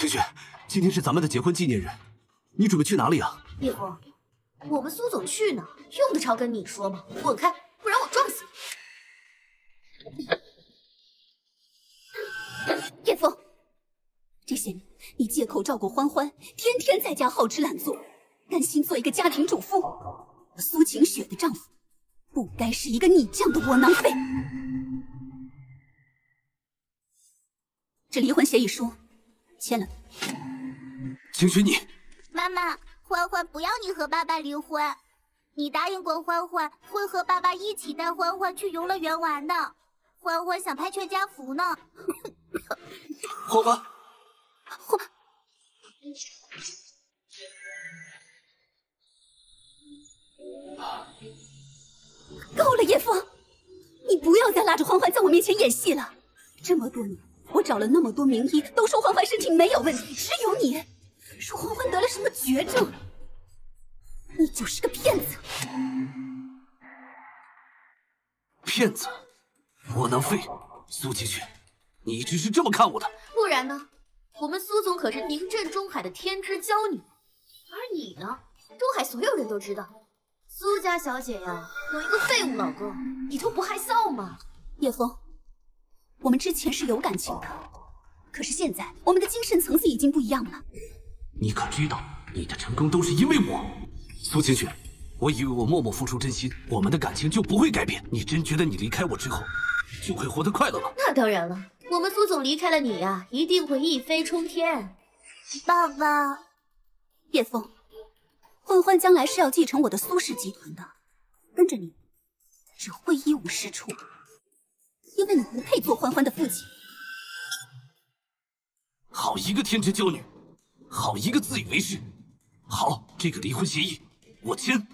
晴雪，今天是咱们的结婚纪念日，你准备去哪里啊？叶枫，我们苏总去呢，用得着跟你说吗？滚开，不然我撞死你！叶枫，这些年你借口照顾欢欢，天天在家好吃懒做，甘心做一个家庭主妇。苏晴雪的丈夫，不该是一个你这样的窝囊废。这离婚协议书签了。晴雪，你妈妈，欢欢不要你和爸爸离婚，你答应过欢欢会和爸爸一起带欢欢去游乐园玩的。欢欢想拍全家福呢。欢欢，欢，够了，叶枫，你不要再拉着欢欢在我面前演戏了。这么多年，我找了那么多名医，都说欢欢身体没有问题，只有你说欢欢得了什么绝症，你就是个骗子，骗子，窝囊废，苏晴雪，你一直是这么看我的？不然呢？我们苏总可是名震中海的天之骄女，而你呢？中海所有人都知道，苏家小姐呀，有一个废物老公，你都不害臊吗？叶枫，我们之前是有感情的，可是现在我们的精神层次已经不一样了。你可知道，你的成功都是因为我，苏晴雪。我以为我默默付出真心，我们的感情就不会改变。你真觉得你离开我之后，就会活得快乐吗？那当然了，我们苏总离开了你呀，一定会一飞冲天。爸爸，叶枫，欢欢将来是要继承我的苏氏集团的，跟着你只会一无是处，因为你不配做欢欢的父亲。好一个天之娇女，好一个自以为是。好，这个离婚协议我签。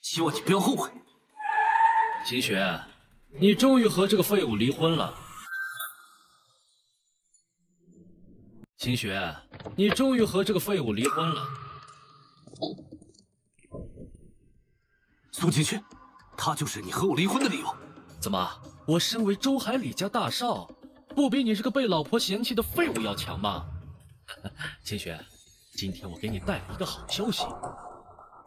希望你不要后悔，秦雪，你终于和这个废物离婚了。秦雪，你终于和这个废物离婚了。苏秦雪，他就是你和我离婚的理由。怎么，我身为周海李家大少，不比你这个被老婆嫌弃的废物要强吗？秦雪，今天我给你带来一个好消息。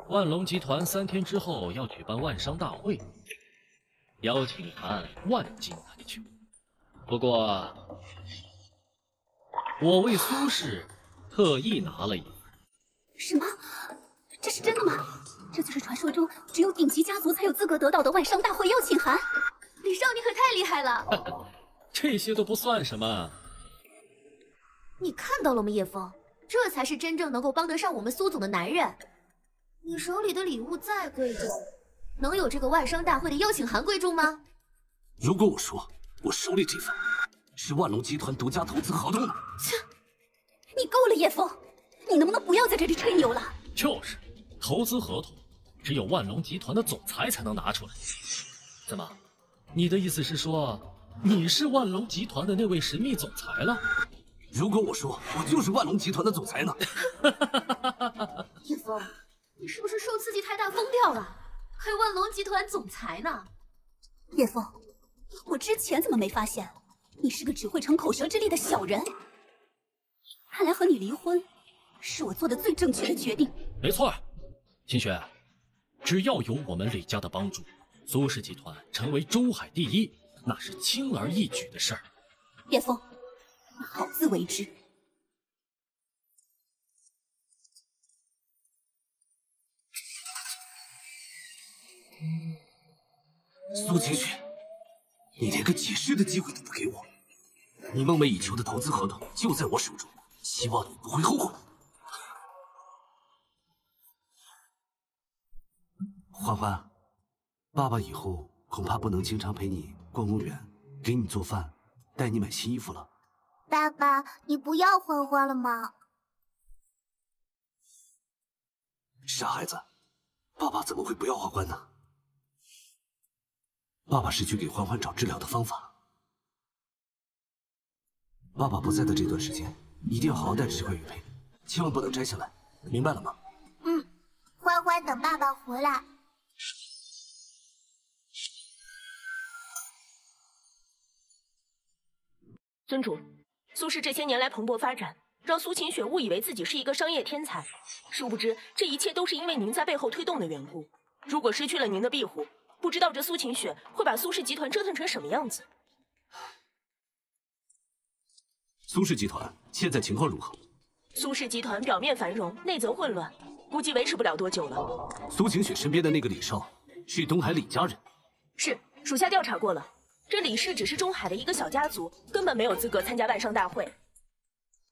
万隆集团三天之后要举办万商大会，邀请函万金难求。不过，我为苏氏特意拿了一份。什么？这是真的吗？这就是传说中只有顶级家族才有资格得到的外商大会邀请函？李少，你可太厉害了！这些都不算什么。你看到了吗，叶枫？这才是真正能够帮得上我们苏总的男人。你手里的礼物再贵重，能有这个外商大会的邀请函贵重吗？如果我说我手里这份是万隆集团独家投资合同呢？切！你够了，叶枫，你能不能不要在这里吹牛了？就是，投资合同只有万隆集团的总裁才能拿出来。怎么，你的意思是说你是万隆集团的那位神秘总裁了？如果我说我就是万隆集团的总裁呢？叶枫。你是不是受刺激太大疯掉了？还万隆集团总裁呢？叶枫，我之前怎么没发现？你是个只会逞口舌之力的小人。看来和你离婚，是我做的最正确的决定。没错，秦雪，只要有我们李家的帮助，苏氏集团成为中海第一，那是轻而易举的事儿。叶枫，你好自为之。苏晴雪，你连个解释的机会都不给我，你梦寐以求的投资合同就在我手中，希望你不会后悔。欢欢，爸爸以后恐怕不能经常陪你逛公园，给你做饭，带你买新衣服了。爸爸，你不要欢欢了吗？傻孩子，爸爸怎么会不要欢欢呢？爸爸是去给欢欢找治疗的方法。爸爸不在的这段时间，一定要好好带着这块玉佩，千万不能摘下来，明白了吗？嗯，欢欢等爸爸回来。尊主苏氏这些年来蓬勃发展让苏晴雪误以为自己是一个商业天才。殊不知这一切都是因为您在背后推动的缘故。如果失去了您的庇护不知道这苏晴雪会把苏氏集团折腾成什么样子。苏氏集团现在情况如何？苏氏集团表面繁荣内则混乱估计维持不了多久了。苏晴雪身边的那个李少是东海李家人，是属下调查过了，这李氏只是中海的一个小家族，根本没有资格参加万商大会。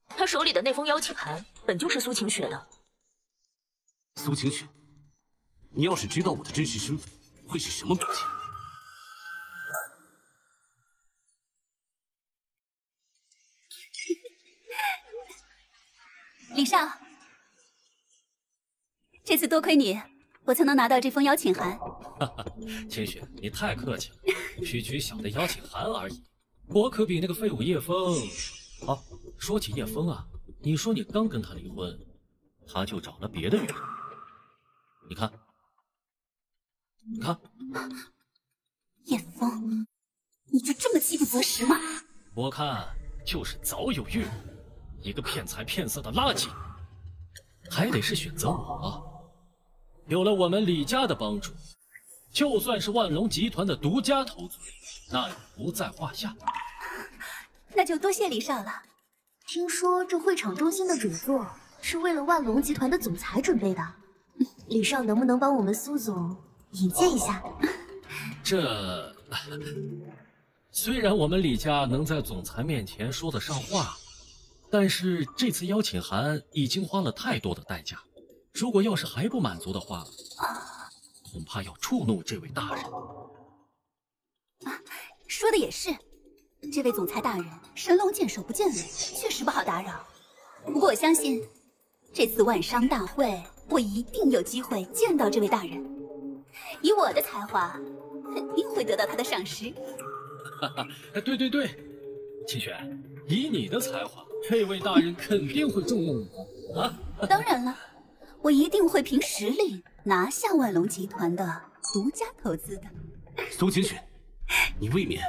他手里的那封邀请函本就是苏晴雪的。苏晴雪，你要是知道我的真实身份，会是什么表情？李少，这次多亏你，我才能拿到这封邀请函。哈哈，清雪，你太客气了，区区小的邀请函而已，我可比那个废物叶枫。哦，说起叶枫啊，你说你刚跟他离婚，他就找了别的女人。你看，你看，叶枫，你就这么饥不择食吗？我看就是早有预谋，一个骗财骗色的垃圾，还得是选择我。有了我们李家的帮助，就算是万隆集团的独家投资，那也不在话下。那就多谢李少了。听说这会场中心的主座是为了万隆集团的总裁准备的，李少能不能帮我们苏总引荐一下？这虽然我们李家能在总裁面前说得上话，但是这次邀请函已经花了太多的代价，如果要是还不满足的话，恐怕要触怒这位大人。啊说的也是，这位总裁大人神龙见首不见尾，确实不好打扰。不过我相信，这次万商大会，我一定有机会见到这位大人。以我的才华，肯定会得到他的赏识。哈哈，对对对，清雪，以你的才华，这位大人肯定会重用你的啊！当然了，我一定会凭实力拿下万隆集团的独家投资的。苏晴雪，你未免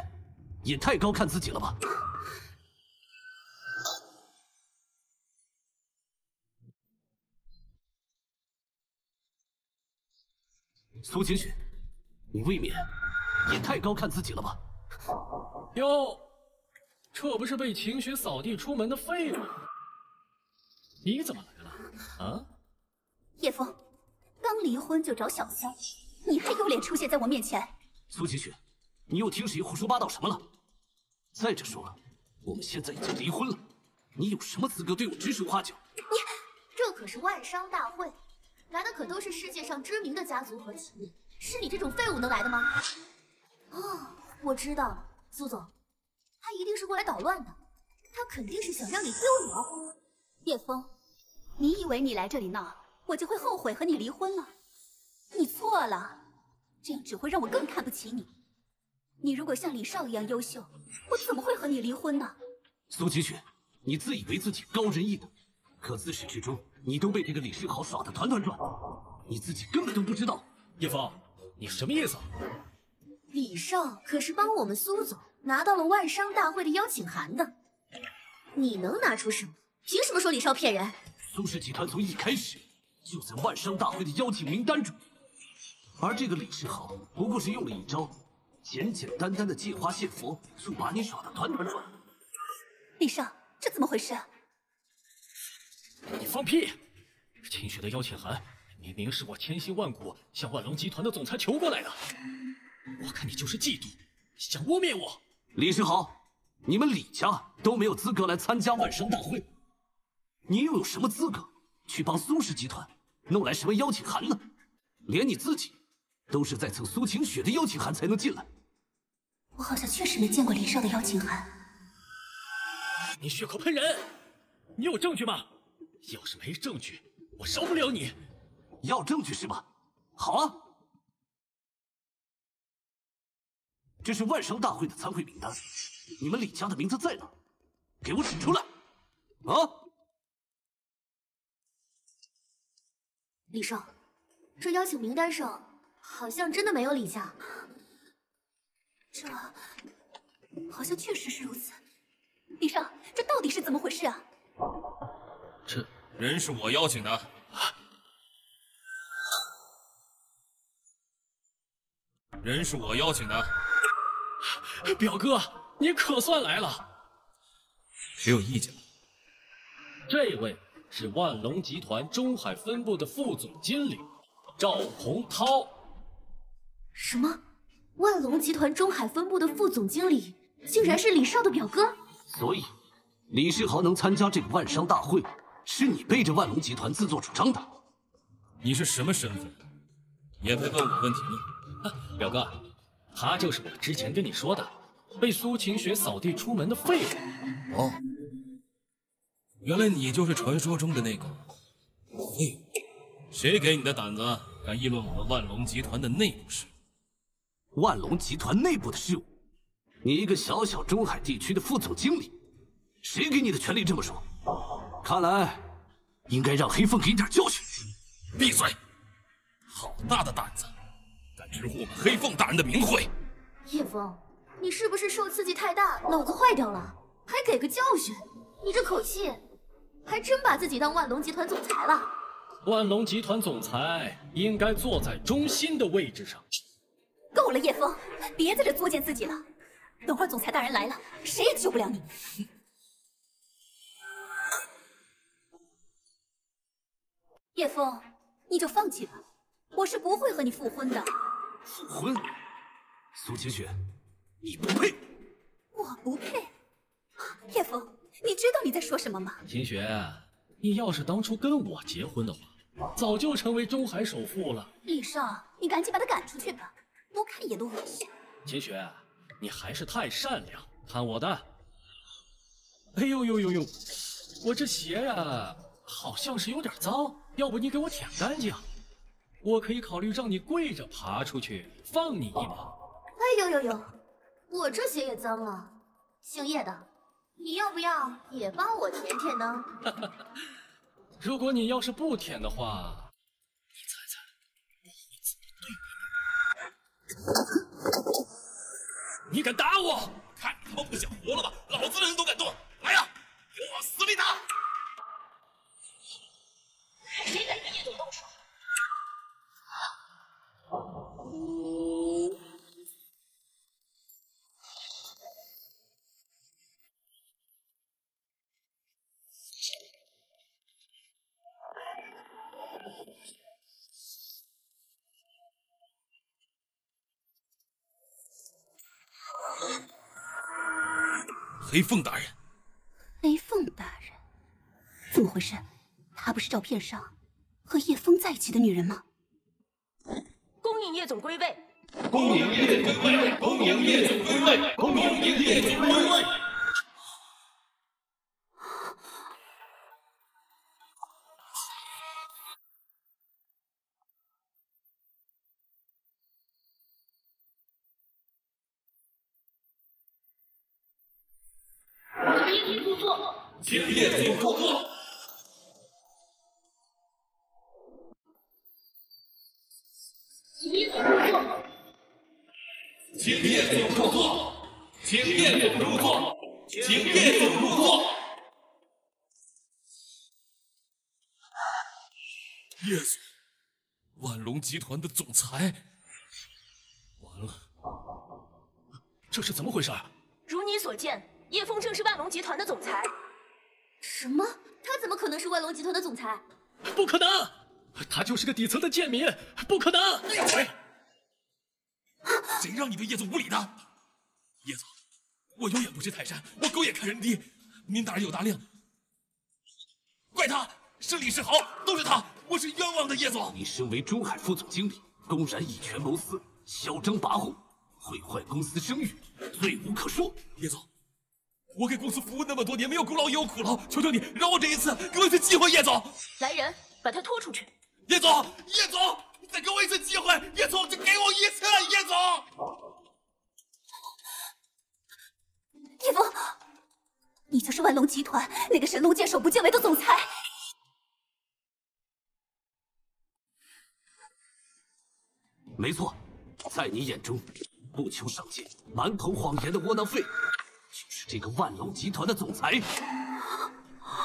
也太高看自己了吧？苏晴雪，你未免也太高看自己了吧？哟，这不是被晴雪扫地出门的废物？你怎么来了？啊？叶枫，刚离婚就找小三，你还有脸出现在我面前？苏晴雪，你又听谁胡说八道什么了？再者说了，我们现在已经离婚了，你有什么资格对我指手画脚？你，这可是万商大会，来的可都是世界上知名的家族和企业，是你这种废物能来的吗？哦，我知道了，苏总，他一定是过来捣乱的，他肯定是想让你丢脸。叶枫，你以为你来这里闹，我就会后悔和你离婚了？你错了，这样只会让我更看不起你。你如果像李少一样优秀，我怎么会和你离婚呢？苏晴雪，你自以为自己高人一等，可自始至终你都被这个李世豪耍得团团转，你自己根本都不知道。叶枫，你什么意思？李少可是帮我们苏总拿到了万商大会的邀请函的，你能拿出什么？凭什么说李少骗人？苏氏集团从一开始就在万商大会的邀请名单中，而这个李世豪不过是用了一招。简简单单的借花献佛，就把你耍得团团转。李少，这怎么回事？你放屁！秦雪的邀请函明明是我千辛万苦向万隆集团的总裁求过来的，我看你就是嫉妒，想污蔑我。李世豪，你们李家都没有资格来参加万商大会，你又有什么资格去帮苏氏集团弄来什么邀请函呢？连你自己。都是在蹭苏晴雪的邀请函才能进来。我好像确实没见过林少的邀请函。你血口喷人！你有证据吗？要是没证据，我饶不了你。要证据是吧？好啊，这是万商大会的参会名单，你们李家的名字在哪？给我指出来！啊！李少，这邀请名单上。好像真的没有李家，这好像确实是如此。李少，这到底是怎么回事啊？这人是我邀请的，人是我邀请的，表哥，你可算来了。谁有意见吗？这位是万隆集团中海分部的副总经理赵洪涛。什么？万隆集团中海分部的副总经理竟然是李少的表哥？所以，李世豪能参加这个万商大会，是你背着万隆集团自作主张的。你是什么身份？也配问我问题呢？表哥，他就是我之前跟你说的，被苏晴雪扫地出门的废物。哦，原来你就是传说中的那个废物。谁给你的胆子，敢议论我们万隆集团的内部事？万隆集团内部的事务，你一个小小中海地区的副总经理，谁给你的权利这么说？看来应该让黑凤给你点教训。闭嘴！好大的胆子，敢直呼我们黑凤大人的名讳！叶枫，你是不是受刺激太大，脑子坏掉了？还给个教训？你这口气，还真把自己当万隆集团总裁了？万隆集团总裁应该坐在中心的位置上。够了，叶枫，别在这作践自己了。等会儿总裁大人来了，谁也救不了你。叶枫，你就放弃吧，我是不会和你复婚的。复婚？苏晴雪，你不配！我不配？叶枫，你知道你在说什么吗？秦雪，你要是当初跟我结婚的话，早就成为中海首富了。李少，你赶紧把他赶出去吧。多看一眼都恶心。秦雪，你还是太善良。看我的！哎呦呦呦呦，我这鞋呀，好像是有点脏，要不你给我舔干净？我可以考虑让你跪着爬出去，放你一马。哎呦呦呦，我这鞋也脏了。姓叶的，你要不要也帮我舔舔呢？如果你要是不舔的话，你猜猜我会怎么对你？你敢打我？看你他妈不想活了吧！老子的人都敢动，来呀，给我往死里打！谁敢跟叶总动手？黑凤大人，黑凤大人，怎么回事？她不是照片上和叶枫在一起的女人吗？恭迎叶总归位。恭迎叶总归位，恭迎叶总归位，恭迎叶总归位。集团的总裁，完了，这是怎么回事？如你所见，叶枫正是万隆集团的总裁。什么？他怎么可能是万隆集团的总裁？不可能，他就是个底层的贱民，不可能！闭嘴！谁让你对叶总无礼的？叶总，我有眼不识泰山，我狗眼看人低。您大人有大量，怪他是李世豪，都是他，我是冤枉的，叶总。你身为中海副总经理，公然以权谋私，嚣张跋扈，毁坏公司声誉，罪无可恕。叶总，我给公司服务那么多年，没有功劳也有苦劳，求求你饶我这一次，给我一次机会，叶总。来人，把他拖出去。叶总，叶总，你再给我一次机会，叶总，就给我一次，叶总。叶枫，你就是万隆集团那个神龙见首不见尾的总裁。没错，在你眼中，不求上进、满口谎言的窝囊废，就是这个万隆集团的总裁。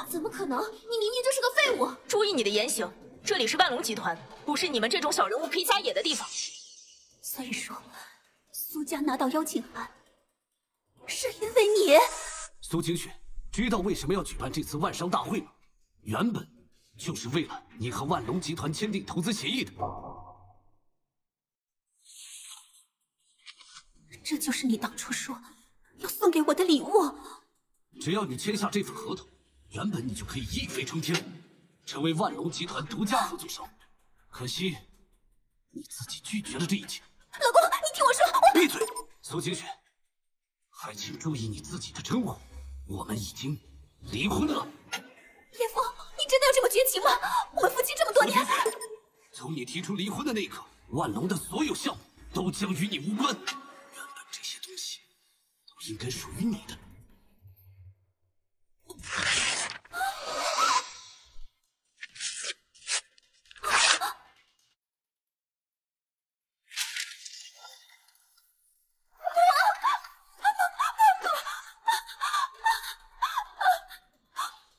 怎么可能？你明明就是个废物！注意你的言行，这里是万隆集团，不是你们这种小人物可以撒野的地方。所以说，苏家拿到邀请函，是因为你。苏清雪，知道为什么要举办这次万商大会吗？原本就是为了你和万隆集团签订投资协议的。这就是你当初说要送给我的礼物。只要你签下这份合同，原本你就可以一飞冲天，成为万隆集团独家合作商。可惜，你自己拒绝了这一切。老公，你听我说，我闭嘴，苏清雪，还请注意你自己的称呼。我们已经离婚了。叶枫，你真的要这么绝情吗？我们夫妻这么多年，从你提出离婚的那一刻，万隆的所有项目都将与你无关。应该属于你的。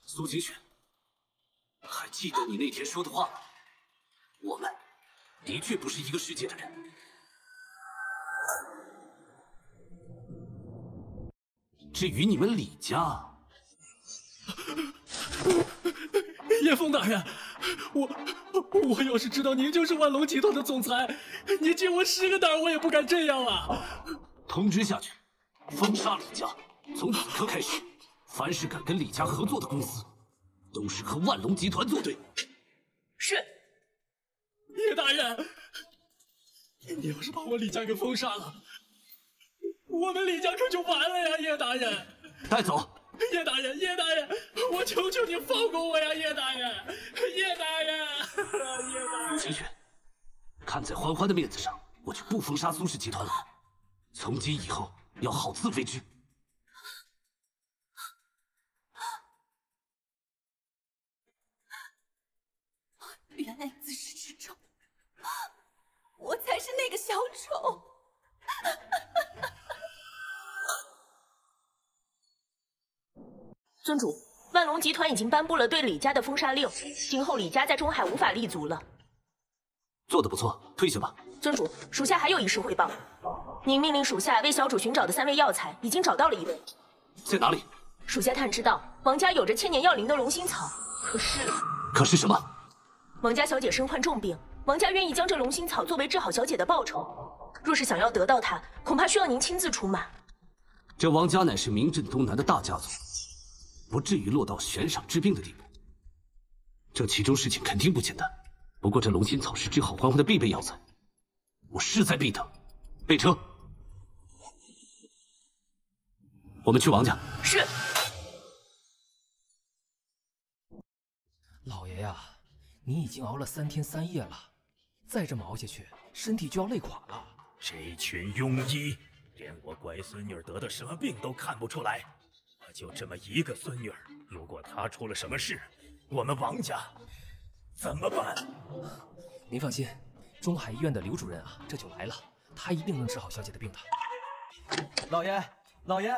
苏清雪，还记得你那天说的话吗？我们的确不是一个世界的人。至于你们李家，叶枫大人，我我要是知道您就是万隆集团的总裁，您借我十个胆我也不敢这样啊！通知下去，封杀李家。从此刻开始，凡是敢跟李家合作的公司，都是和万隆集团作对。是。叶大人，你要是把我李家给封杀了，我们李家可就完了呀！叶大人，带走。叶大人，叶大人，我求求你放过我呀！叶大人，叶大人，叶大人。看在欢欢的面子上，我就不封杀苏氏集团了。从今以后，要好自为之。原来自始至终，我才是那个小丑。尊主，万隆集团已经颁布了对李家的封杀令，今后李家在中海无法立足了。做得不错，退下吧。尊主，属下还有一事汇报。您命令属下为小主寻找的三味药材，已经找到了一位。在哪里？属下探知到，王家有着千年药灵的龙心草，可是……可是什么？王家小姐身患重病，王家愿意将这龙心草作为治好小姐的报酬。若是想要得到它，恐怕需要您亲自出马。这王家乃是名震东南的大家族，不至于落到悬赏治病的地步。这其中事情肯定不简单。不过这龙心草是治好欢欢的必备药材，我势在必得。备车，我们去王家。是。老爷呀，你已经熬了三天三夜了，再这么熬下去，身体就要累垮了。这群庸医，连我乖孙女得的什么病都看不出来。我就这么一个孙女儿，如果她出了什么事，我们王家怎么办？您放心，中海医院的刘主任啊，这就来了。他一定能治好小姐的病的。老爷，老爷，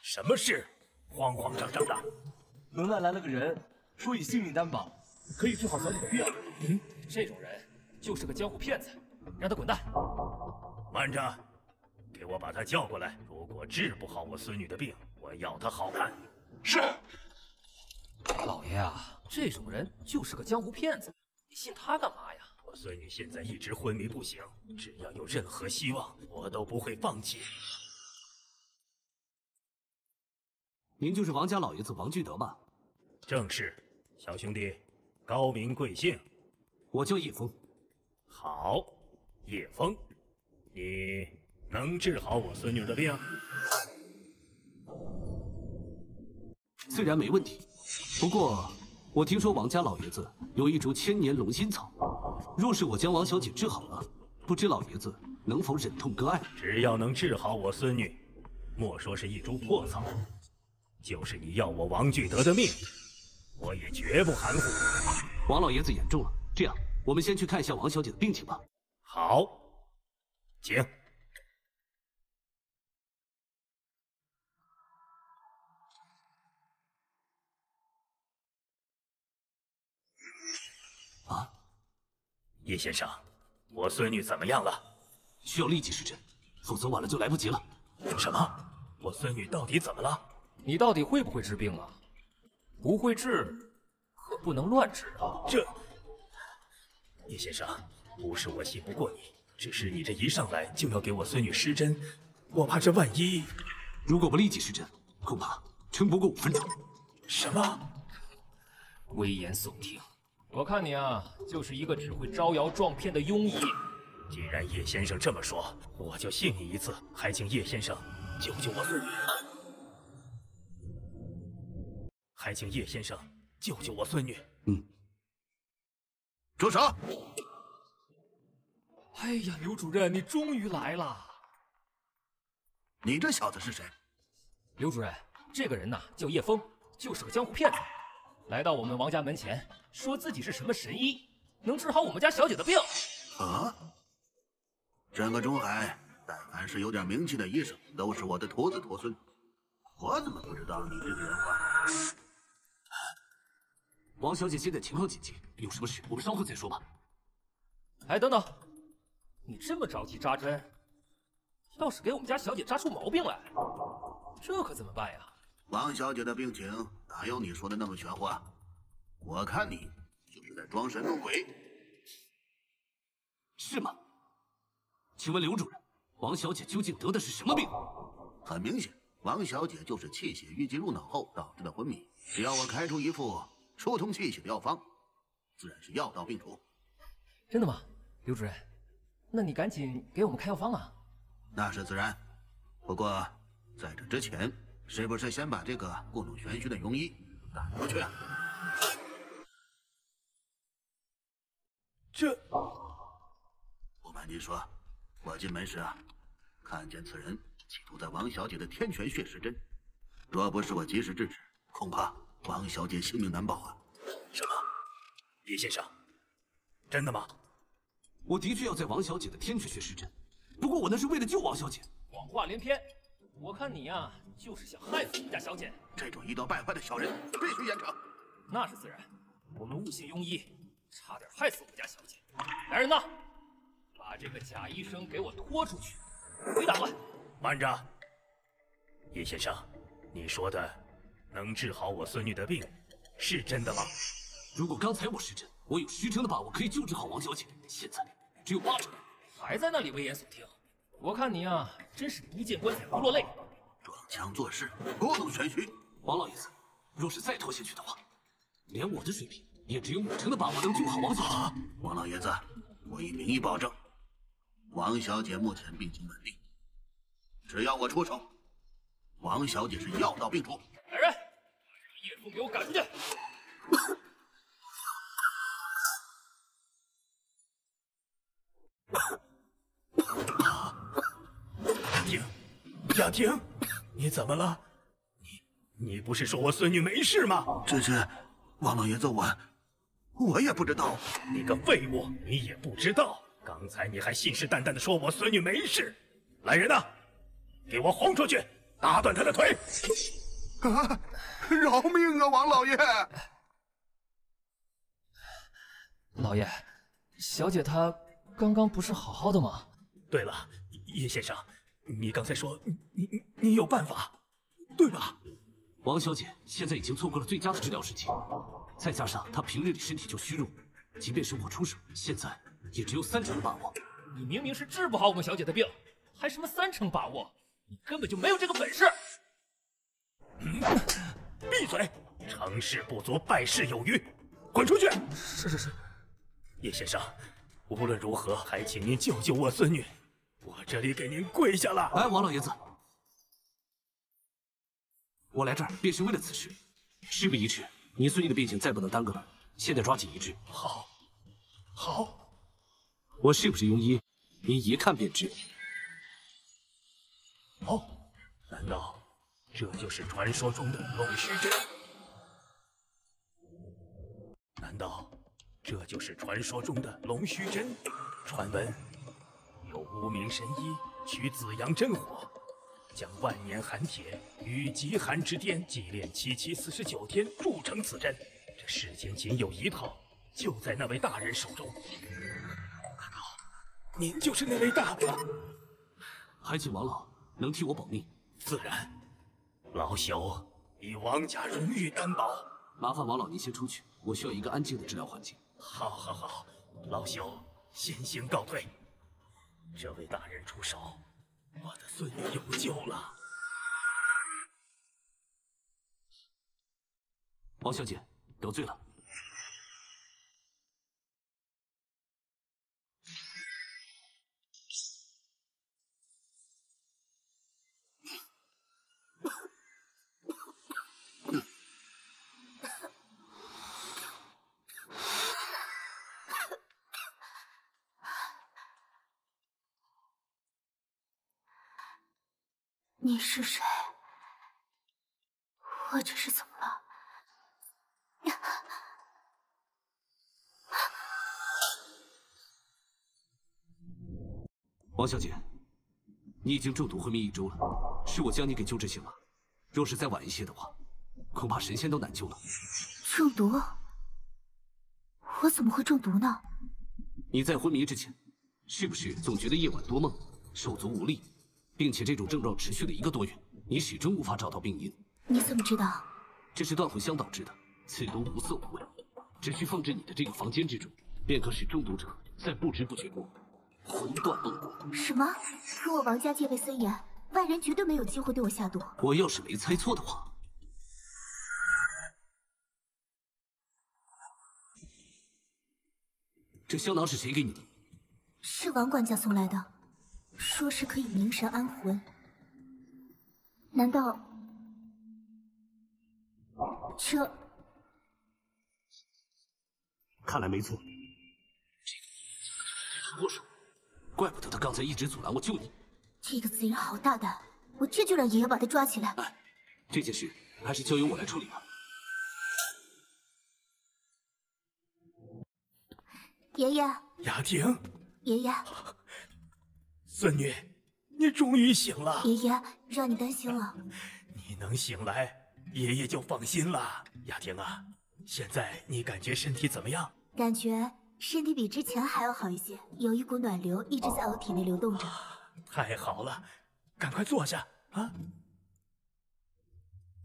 什么事？慌慌张张的。门外来了个人，说以性命担保，可以治好小姐的病。嗯，这种人就是个江湖骗子，让他滚蛋。慢着，给我把他叫过来。如果治不好我孙女的病，我要他好看。是。老爷啊，这种人就是个江湖骗子，你信他干嘛呀？我孙女现在一直昏迷不醒，只要有任何希望，我都不会放弃。您就是王家老爷子王聚德吧？正是，小兄弟，高明贵姓？我叫叶枫。好，叶枫，你能治好我孙女的病？自然没问题，不过我听说王家老爷子有一株千年龙心草，若是我将王小姐治好了，不知老爷子能否忍痛割爱？只要能治好我孙女，莫说是一株破草，就是你要我王聚德的命，我也绝不含糊。王老爷子言重了，这样我们先去看一下王小姐的病情吧。好，请。叶先生，我孙女怎么样了？需要立即施针，否则晚了就来不及了。什么？我孙女到底怎么了？你到底会不会治病啊？不会治，可不能乱治啊！这，叶先生，不是我信不过你，只是你这一上来就要给我孙女施针，我怕这万一……如果不立即施针，恐怕撑不过五分钟。什么？危言耸听！我看你啊，就是一个只会招摇撞骗的庸医。既然叶先生这么说，我就信你一次，还请叶先生救救我孙女。还请叶先生救救我孙女。嗯。住手！哎呀，刘主任，你终于来了。你这小子是谁？刘主任，这个人呐叫叶枫，就是个江湖骗子，来到我们王家门前，说自己是什么神医，能治好我们家小姐的病。啊！整个中海，但凡是有点名气的医生，都是我的徒子徒孙。我怎么不知道你这个人话？王小姐现在情况紧急，有什么事我们稍后再说吧。哎，等等，你这么着急扎针，要是给我们家小姐扎出毛病来，这可怎么办呀？王小姐的病情哪有你说的那么玄乎啊？我看你就是在装神弄鬼。是吗？请问刘主任，王小姐究竟得的是什么病？很明显，王小姐就是气血淤积入脑后导致的昏迷。只要我开出一副疏通气血的药方，自然是药到病除。真的吗，刘主任？那你赶紧给我们开药方啊！那是自然。不过在这之前，是不是先把这个故弄玄虚的庸医赶出去？这，不瞒您说，我进门时啊，看见此人企图在王小姐的天泉穴施针，若不是我及时制止，恐怕王小姐性命难保啊！什么？李先生，真的吗？我的确要在王小姐的天泉穴施针，不过我那是为了救王小姐。谎话连篇，我看你呀，就是想害死我们家小姐。这种一刀败坏的小人，必须严惩。那是自然，我们误信庸医，差点害死我们家小姐。来人呐，把这个假医生给我拖出去！回答官，慢着，叶先生，你说的能治好我孙女的病，是真的吗？如果刚才我是真，我有十成的把握可以救治好王小姐，现在只有八成。还在那里危言耸听，我看你啊，真是一见棺材不落泪，装腔作势，故弄玄虚。王老爷子，若是再拖下去的话，连我的水平也只有五成的把握能救好王小姐。王老爷子，我以名义保证，王小姐目前病情稳定，只要我出手，王小姐是药到病除。来人，把叶枫给我赶出去！雅婷，你怎么了？你你不是说我孙女没事吗？这是王老爷子，我我也不知道。你个废物，你也不知道？刚才你还信誓旦旦的说我孙女没事。来人呐，给我轰出去，打断她的腿！啊！饶命啊，王老爷！老爷，小姐她刚刚不是好好的吗？对了，叶先生，你刚才说你你你有办法，对吧？王小姐现在已经错过了最佳的治疗时机，再加上她平日里身体就虚弱，即便是我出手，现在也只有三成的把握。你明明是治不好我们小姐的病，还什么三成把握？你根本就没有这个本事！闭嘴！成事不足，败事有余，滚出去！是是是，叶先生，无论如何，还请您救救我孙女，我这里给您跪下了。哎，王老爷子，我来这儿便是为了此事。事不宜迟，您孙女的病情再不能耽搁了，现在抓紧医治。好，好，我是不是庸医，您一看便知。哦，难道这就是传说中的龙须针？难道这就是传说中的龙须针？传闻有无名神医取紫阳真火，将万年寒铁与极寒之巅祭炼七七四十九天，铸成此针。这世间仅有一套，就在那位大人手中。您就是那位大王？还请王老能替我保密。自然，老朽以王家荣誉担保。麻烦王老您先出去，我需要一个安静的治疗环境。好，好，好，老朽先行告退。这位大人出手，我的孙女有救了。王小姐，得罪了。你是谁？我这是怎么了？王小姐，你已经中毒昏迷一周了，是我将你给救治醒了。若是再晚一些的话，恐怕神仙都难救了。中毒？我怎么会中毒呢？你在昏迷之前，是不是总觉得夜晚多梦、手足无力，并且这种症状持续了一个多月，你始终无法找到病因？你怎么知道？这是断魂香导致的，此毒无色无味，只需放置你的这个房间之中，便可使中毒者在不知不觉中魂断梦骨。什么？可我王家戒备森严，外人绝对没有机会对我下毒。我要是没猜错的话，这香囊是谁给你的？是王管家送来的，说是可以凝神安魂。难道这？看来没错，这个祸首，怪不得他刚才一直阻拦我救你。这个贼人好大胆，我这就让爷爷把他抓起来。哎，这件事还是交由我来处理吧。爷爷，雅婷，爷爷，孙女，你终于醒了。爷爷，让你担心了。你能醒来，爷爷就放心了。雅婷啊，现在你感觉身体怎么样？感觉身体比之前还要好一些，有一股暖流一直在我体内流动着。太好了，赶快坐下啊！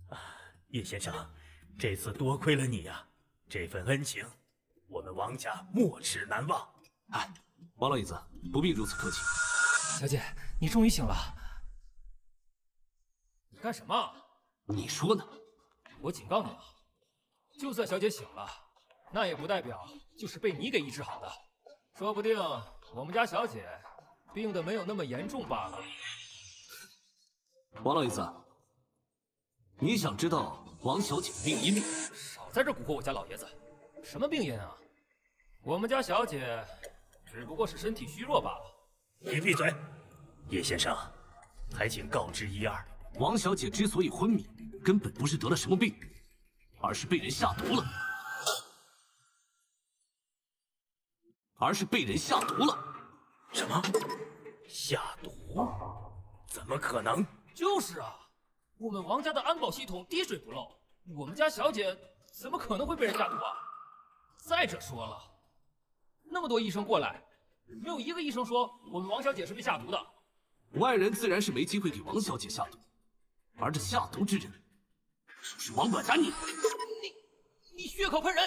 啊，叶先生，这次多亏了你呀，这份恩情，我们王家没齿难忘。哎，王老爷子不必如此客气。小姐，你终于醒了。你干什么？你说呢？我警告你啊，就算小姐醒了，那也不代表就是被你给医治好的，说不定我们家小姐病的没有那么严重罢了。王老爷子，你想知道王小姐的病因？少在这蛊惑我家老爷子，什么病因啊？我们家小姐只不过是身体虚弱罢了。你闭嘴，叶先生，还请告知一二。王小姐之所以昏迷，根本不是得了什么病，而是被人下毒了，而是被人下毒了。什么？下毒？怎么可能？就是啊，我们王家的安保系统滴水不漏，我们家小姐怎么可能会被人下毒啊？再者说了，那么多医生过来，没有一个医生说我们王小姐是被下毒的。外人自然是没机会给王小姐下毒，而这下毒之人，就是王管家你。你你血口喷人，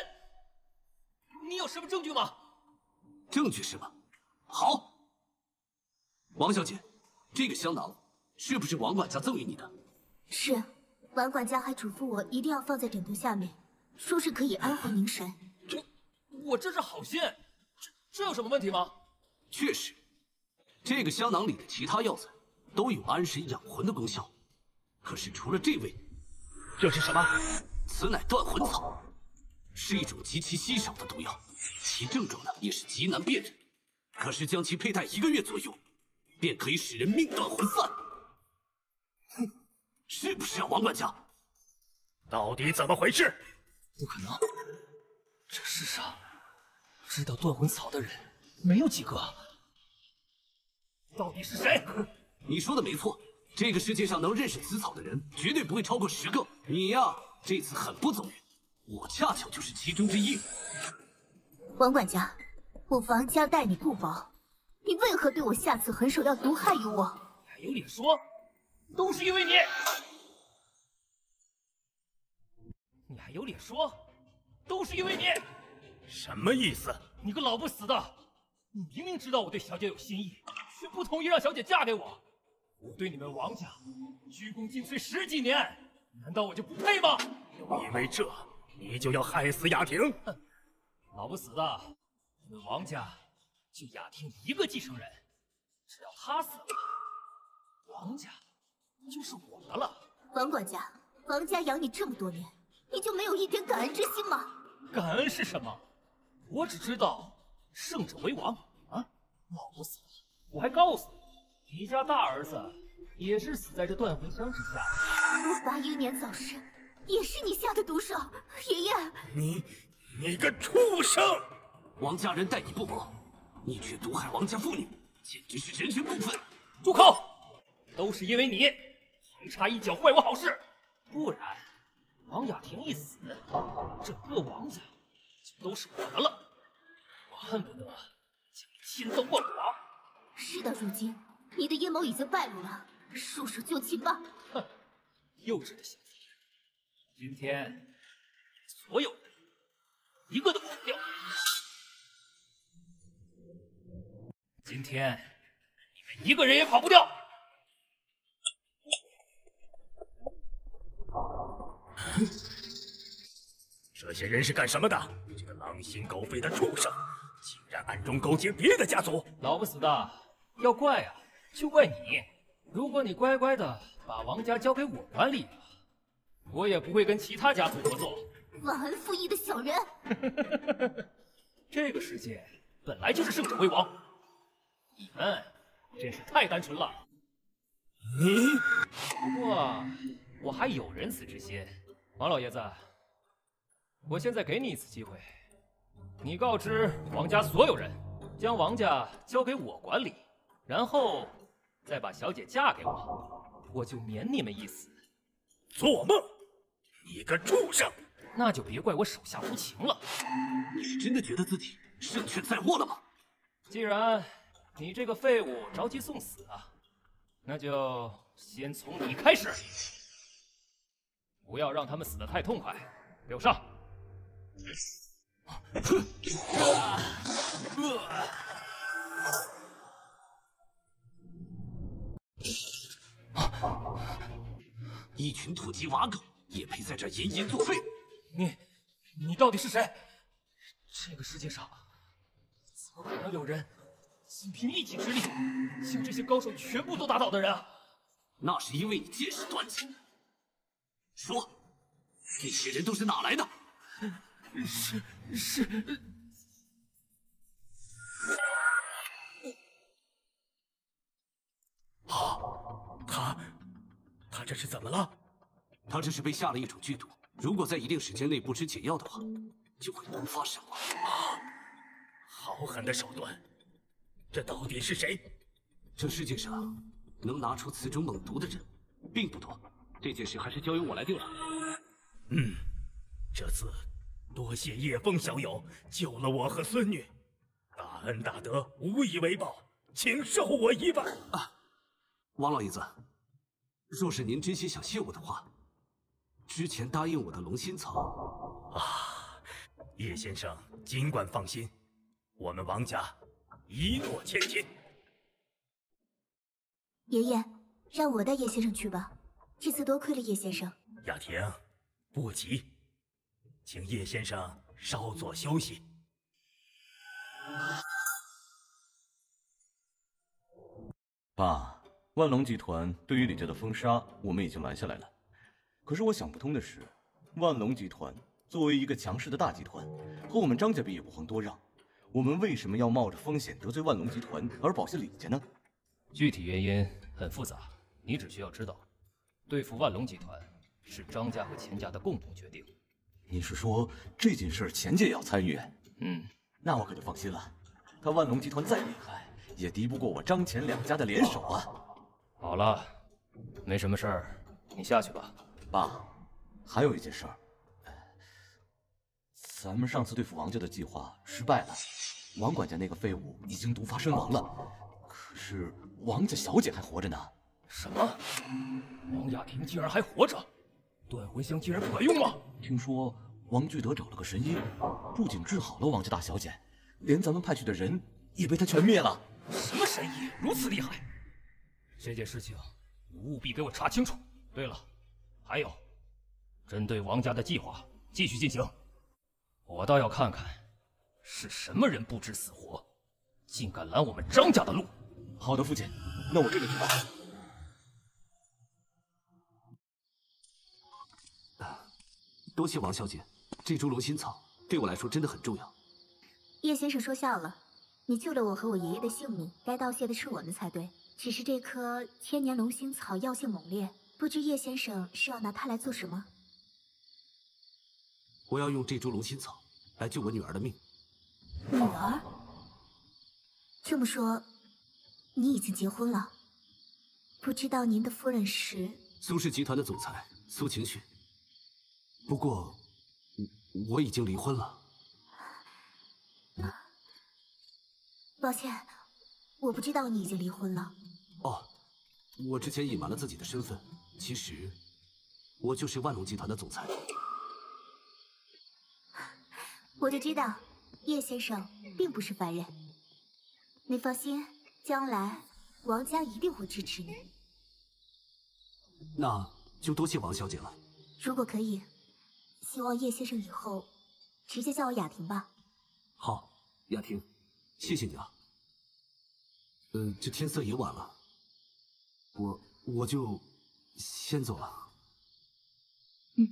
你有什么证据吗？证据是吗？好，王小姐，这个香囊是不是王管家赠予你的？是，王管家还嘱咐我一定要放在枕头下面，说是可以安魂凝神。这，我这是好心，这这有什么问题吗？确实，这个香囊里的其他药材都有安神养魂的功效，可是除了这味，这是什么？此乃断魂草，是一种极其稀少的毒药，其症状呢也是极难辨认。可是将其佩戴一个月左右，便可以使人命断魂散。哼，是不是啊，王管家？到底怎么回事？不可能，这世上知道断魂草的人没有几个。到底是谁？你说的没错，这个世界上能认识紫草的人绝对不会超过十个。你呀，这次很不走运，我恰巧就是其中之一。王管家。我王家待你不薄，你为何对我下此狠手，要毒害于我？还有脸说？都是因为你！你还有脸说？都是因为你！什么意思？你个老不死的！你明明知道我对小姐有心意，却不同意让小姐嫁给我。我对你们王家鞠躬尽瘁十几年，难道我就不配吗？就因为这，你就要害死雅婷？哼！老不死的，你们王家就雅婷一个继承人，只要她死了，王家就是我的了。王管家，王家养你这么多年，你就没有一点感恩之心吗？感恩是什么？我只知道胜者为王啊！老不死，我还告诉你，你家大儿子也是死在这断魂香之下。我八英年早逝，也是你下的毒手，爷爷！你，你个畜生！王家人待你不薄，你却毒害王家妇女，简直是人神共愤！住口！都是因为你，横插一脚坏我好事，不然王雅婷一死，整个王家就。都是我的了，我恨不得将你千刀万剐。事到如今，你的阴谋已经败露了，束手就擒吧。哼，幼稚的小子，今天所有人一个都跑不掉。今天你们一个人也跑不掉。这些人是干什么的？这个狼心狗肺的畜生，竟然暗中勾结别的家族！老不死的，要怪啊，就怪你。如果你乖乖的把王家交给我管理了，我也不会跟其他家族合作。忘恩负义的小人！这个世界本来就是胜者为王，你们真是太单纯了。你，不过我还有仁慈之心，王老爷子。我现在给你一次机会，你告知王家所有人，将王家交给我管理，然后再把小姐嫁给我，我就免你们一死。做梦！你个畜生！那就别怪我手下无情了。你是真的觉得自己胜券在握了吗？既然你这个废物着急送死啊，那就先从你开始，不要让他们死得太痛快。给我上！一群土鸡瓦狗也配在这吟吟作废？你，你到底是谁？这个世界上怎么可能有人仅凭一己之力将这些高手全部都打倒的人啊？那是因为你见识短浅。说，这些人都是哪来的？是是，啊，他他这是怎么了？他这是被下了一种剧毒，如果在一定时间内不吃解药的话，就会毒发身亡。好狠的手段！这到底是谁？这世界上能拿出此种猛毒的人并不多，这件事还是交由我来定了。嗯，这次。多谢叶枫小友救了我和孙女，大恩大德，无以为报，请受我一拜。啊，王老爷子，若是您真心想谢我的话，之前答应我的龙心草……啊，叶先生尽管放心，我们王家一诺千金。爷爷，让我带叶先生去吧，这次多亏了叶先生。雅婷，不急。请叶先生稍作休息。爸，万隆集团对于李家的封杀，我们已经拦下来了。可是我想不通的是，万隆集团作为一个强势的大集团，和我们张家比也不遑多让，我们为什么要冒着风险得罪万隆集团而保下李家呢？具体原因很复杂，你只需要知道，对付万隆集团是张家和钱家的共同决定。你是说这件事钱家也要参与？嗯，那我可就放心了。他万隆集团再厉害，也敌不过我张钱两家的联手啊！好了，没什么事儿，你下去吧。爸，还有一件事儿，咱们上次对付王家的计划失败了，王管家那个废物已经毒发身亡了。可是王家小姐还活着呢。什么？王雅婷竟然还活着？断魂香竟然管用吗？听说王聚德找了个神医，不仅治好了王家大小姐，连咱们派去的人也被他全灭了。什么神医如此厉害？这件事情你务必给我查清楚。对了，还有，针对王家的计划继续进行，我倒要看看是什么人不知死活，竟敢拦我们张家的路。好的，父亲，那我这就去办。多谢王小姐，这株龙心草对我来说真的很重要。叶先生说笑了，你救了我和我爷爷的性命，该道谢的是我们才对。只是这棵千年龙心草药性猛烈，不知叶先生是要拿它来做什么？我要用这株龙心草来救我女儿的命。女儿？这么说，你已经结婚了？不知道您的夫人是苏氏集团的总裁苏晴雪。不过，我已经离婚了。抱歉，我不知道你已经离婚了。哦，我之前隐瞒了自己的身份，其实我就是万隆集团的总裁。我就知道叶先生并不是凡人。你放心，将来王家一定会支持你。那就多谢王小姐了。如果可以，希望叶先生以后直接叫我雅婷吧。好，雅婷，谢谢你啊。呃，这天色也晚了。我我就先走了。嗯，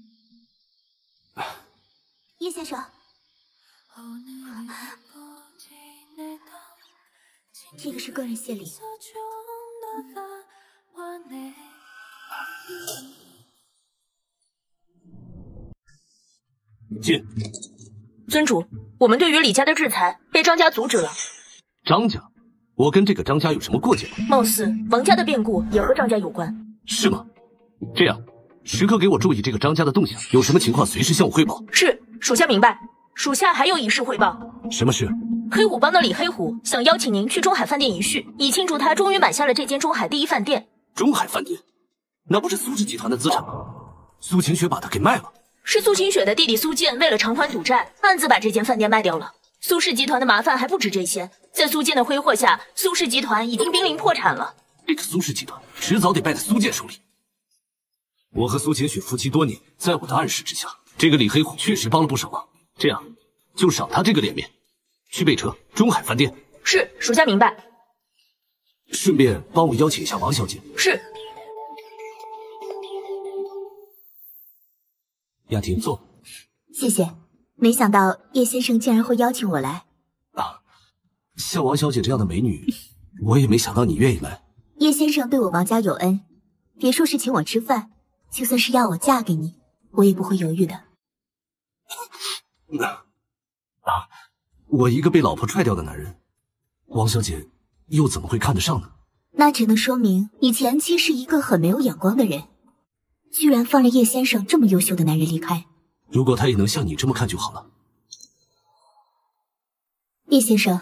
叶先生，这个是个人谢礼。进。尊主，我们对于李家的制裁被张家阻止了。张家？我跟这个张家有什么过节吗？貌似王家的变故也和张家有关，是吗？这样，时刻给我注意这个张家的动向，有什么情况随时向我汇报。是，属下明白。属下还有一事汇报。什么事？黑虎帮的李黑虎想邀请您去中海饭店一叙，以庆祝他终于买下了这间中海第一饭店。中海饭店，那不是苏氏集团的资产吗？苏晴雪把它给卖了。是苏清雪的弟弟苏建为了偿还赌债，暗自把这间饭店卖掉了。苏氏集团的麻烦还不止这些，在苏建的挥霍下，苏氏集团已经濒临破产了。这个苏氏集团迟早得败在苏建手里。我和苏晴雪夫妻多年，在我的暗示之下，这个李黑虎确实帮了不少忙。这样，就赏他这个脸面。去备车，中海饭店。是，属下明白。顺便帮我邀请一下王小姐。是。雅婷，坐。谢谢。没想到叶先生竟然会邀请我来。啊，像王小姐这样的美女，我也没想到你愿意来。叶先生对我王家有恩，别说是请我吃饭，就算是要我嫁给你，我也不会犹豫的。那啊，我一个被老婆踹掉的男人，王小姐又怎么会看得上呢？那只能说明你前妻是一个很没有眼光的人，居然放了叶先生这么优秀的男人离开。如果他也能像你这么看就好了。叶先生，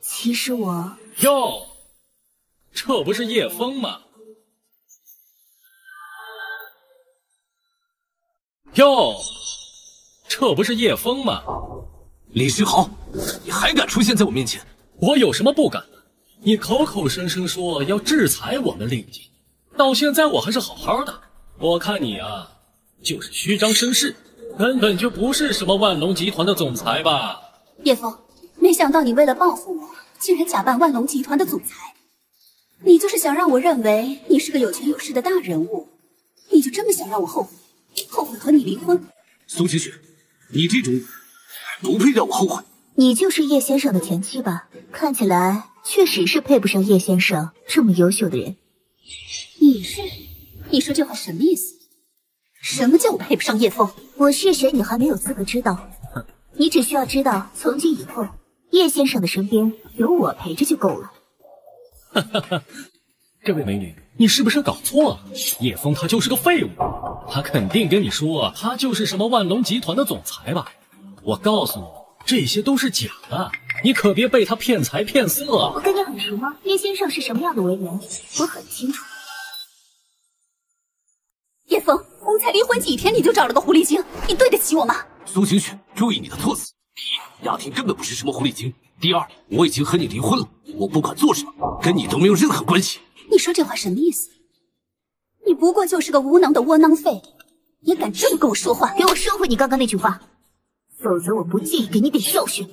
其实我哟，这不是叶枫吗？哟，这不是叶枫吗？李世豪，你还敢出现在我面前？我有什么不敢的？你口口声声说要制裁我们李家，到现在我还是好好的。我看你啊，就是虚张声势，根本就不是什么万隆集团的总裁吧？叶枫，没想到你为了报复我，竟然假扮万隆集团的总裁。你就是想让我认为你是个有权有势的大人物，你就这么想让我后悔，后悔和你离婚？苏晴雪，你这种不配让我后悔。你就是叶先生的前妻吧？看起来确实是配不上叶先生这么优秀的人。你是？你说这话什么意思？什么叫我配不上叶枫？我是谁，你还没有资格知道。你只需要知道，从今以后，叶先生的身边有我陪着就够了。哈哈哈，这位美女，你是不是搞错了？叶枫他就是个废物，他肯定跟你说他就是什么万隆集团的总裁吧？我告诉你，这些都是假的。你可别被他骗财骗色我啊！跟你很熟吗？叶先生是什么样的为人，我很清楚。叶枫，我们才离婚几天你就找了个狐狸精，你对得起我吗？苏晴雪，注意你的措辞。第一，雅婷根本不是什么狐狸精；第二，我已经和你离婚了，我不管做什么，跟你都没有任何关系。你说这话什么意思？你不过就是个无能的窝囊废，也敢这么跟我说话？给我收回你刚刚那句话，否则我不介意给你点教训。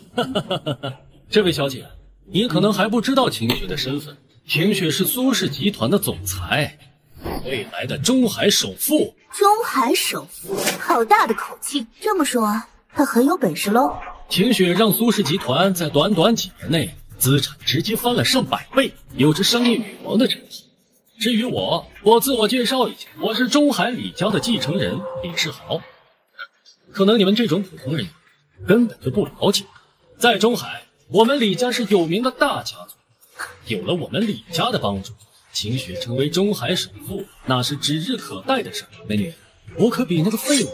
这位小姐，你可能还不知道晴雪的身份，晴雪是苏氏集团的总裁，未来的中海首富。中海首富，好大的口气！这么说，他很有本事喽？晴雪让苏氏集团在短短几年内资产直接翻了上百倍，有着商业女王的称号。至于我，我自我介绍一下，我是中海李家的继承人李世豪。可能你们这种普通人根本就不了解，在中海，我们李家是有名的大家族。有了我们李家的帮助，晴雪成为中海首富，那是指日可待的事儿。美女，我可比那个废物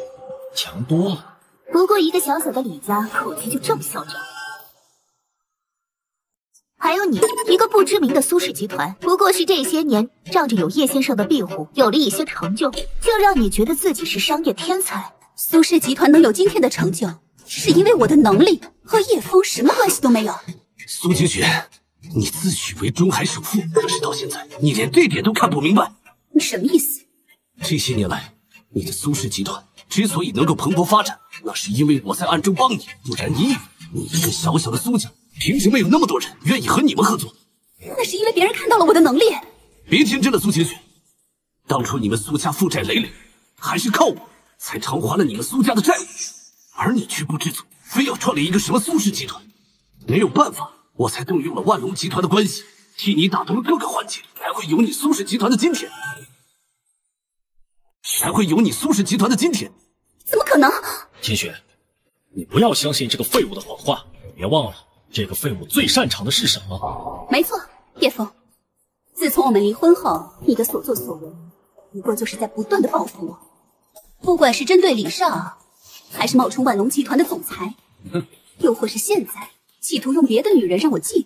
强多了。不过一个小小的李家，口气就这么嚣张。还有你，一个不知名的苏氏集团，不过是这些年仗着有叶先生的庇护，有了一些成就，就让你觉得自己是商业天才。苏氏集团能有今天的成就，是因为我的能力和叶枫什么关系都没有。苏晴雪，你自诩为中海首富，可是到现在你连这点都看不明白。你什么意思？这些年来，你的苏氏集团之所以能够蓬勃发展，那是因为我在暗中帮你，不然你以为你一个小小的苏家，凭什么有那么多人愿意和你们合作？那是因为别人看到了我的能力。别天真了，苏晴雪。当初你们苏家负债累累，还是靠我才偿还了你们苏家的债务，而你却不知足，非要创立一个什么苏氏集团。没有办法，我才动用了万隆集团的关系，替你打通了各个环节，才会有你苏氏集团的今天，才会有你苏氏集团的今天。怎么可能？秦雪，你不要相信这个废物的谎话。别忘了，这个废物最擅长的是什么？没错，叶枫。自从我们离婚后，你的所作所为，不过就是在不断的报复我。不管是针对李少，还是冒充万隆集团的总裁，又或是现在企图用别的女人让我嫉妒，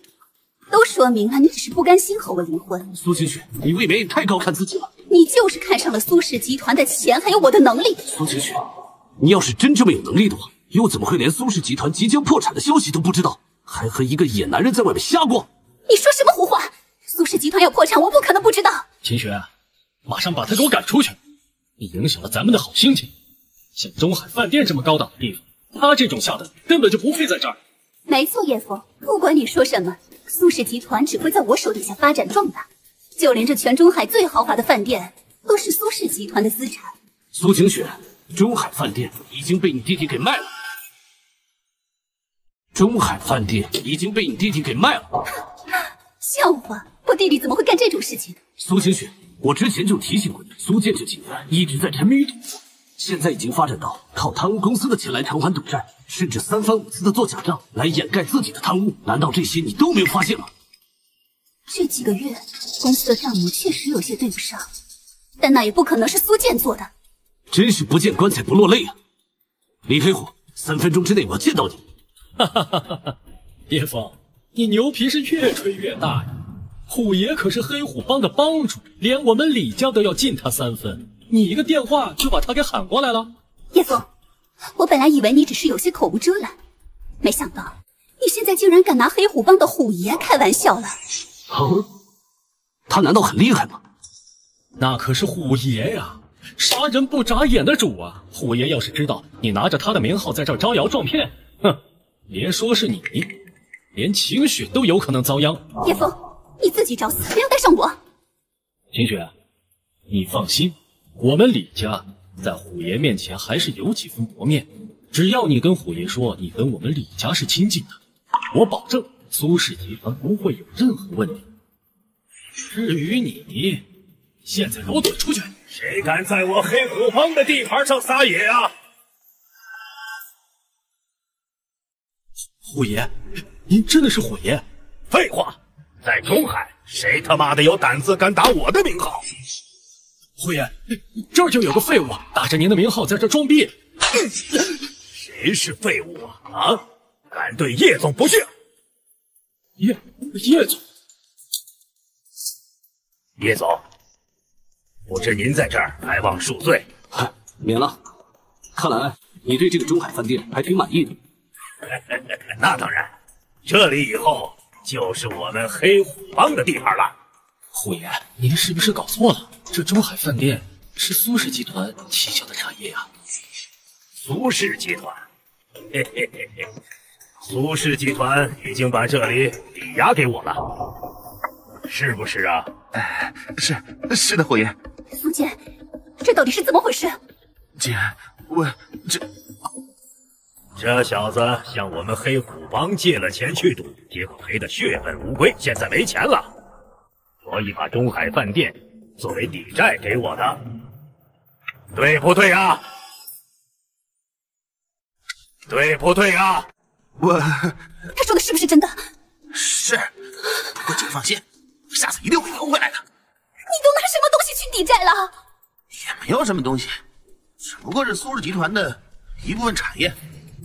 都说明了你只是不甘心和我离婚。苏晴雪，你未免也太高看自己了。你就是看上了苏氏集团的钱，还有我的能力。苏晴雪，你要是真这么有能力的话，又怎么会连苏氏集团即将破产的消息都不知道，还和一个野男人在外面瞎逛？你说什么胡话？苏氏集团要破产，我不可能不知道。秦雪，马上把他给我赶出去！你影响了咱们的好心情。像中海饭店这么高档的地方，他这种下等根本就不配在这儿。没错，叶枫，不管你说什么，苏氏集团只会在我手底下发展壮大。就连这全中海最豪华的饭店，都是苏氏集团的资产。苏晴雪，中海饭店已经被你弟弟给卖了。中海饭店已经被你弟弟给卖了。笑话，我弟弟怎么会干这种事情？苏晴雪，我之前就提醒过你，苏建这几年一直在沉迷于赌博，现在已经发展到靠贪污公司的钱来偿还赌债，甚至三番五次的做假账来掩盖自己的贪污。难道这些你都没有发现吗？这几个月公司的账目确实有些对不上，但那也不可能是苏建做的。真是不见棺材不落泪啊！李黑虎，三分钟之内我要见到你。哈哈哈哈哈！叶枫，你牛皮是越吹越大呀！虎爷可是黑虎帮的帮主，连我们李家都要敬他三分，你一个电话就把他给喊过来了。叶枫，我本来以为你只是有些口无遮拦，没想到你现在竟然敢拿黑虎帮的虎爷开玩笑了。哦，他难道很厉害吗？那可是虎爷呀，杀人不眨眼的主啊！虎爷要是知道你拿着他的名号在这儿招摇撞骗，哼，别说是你，连晴雪都有可能遭殃。叶枫，你自己找死，不要带上我。晴雪，你放心，我们李家在虎爷面前还是有几分薄面。只要你跟虎爷说你跟我们李家是亲近的，我保证苏氏集团不会有任何问题。至于你，现在给我滚出去！谁敢在我黑虎帮的地盘上撒野啊？虎爷，您真的是虎爷？废话，在中海，谁他妈的有胆子敢打我的名号？虎爷，这儿就有个废物打着您的名号在这装逼。谁是废物啊？啊！敢对叶总不敬？叶叶总，叶总，不知您在这儿还望恕罪。免了。看来你对这个中海饭店还挺满意的。那当然，这里以后就是我们黑虎帮的地盘了。虎爷，您是不是搞错了？这中海饭店是苏氏集团旗下的产业呀。苏氏集团，嘿嘿嘿嘿，苏氏集团已经把这里抵押给我了，是不是啊？哎，是是的，虎爷。苏姐，这到底是怎么回事？姐，我这这小子向我们黑虎帮借了钱去赌，结果赔得血本无归，现在没钱了，所以把中海饭店作为抵债给我的，对不对啊？对不对啊？我他说的是不是真的？是，不过请放心，我下次一定会还回来的。你都拿什么东西去抵债了？也没有什么东西，只不过是苏氏集团的一部分产业，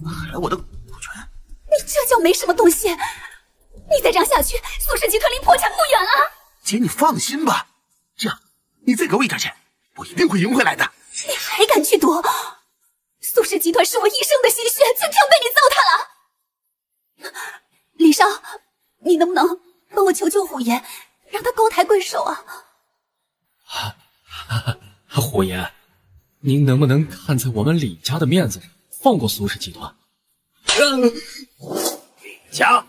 还有我的股权。你这叫没什么东西？你再这样下去，苏氏集团离破产不远了。姐，你放心吧，这样你再给我一点钱，我一定会赢回来的。你还敢去赌？苏氏集团是我一生的心血，就这样被你糟蹋了。李少，你能不能帮我求求虎爷，让他高抬贵手啊？啊虎爷，您能不能看在我们李家的面子上，放过苏氏集团？李家，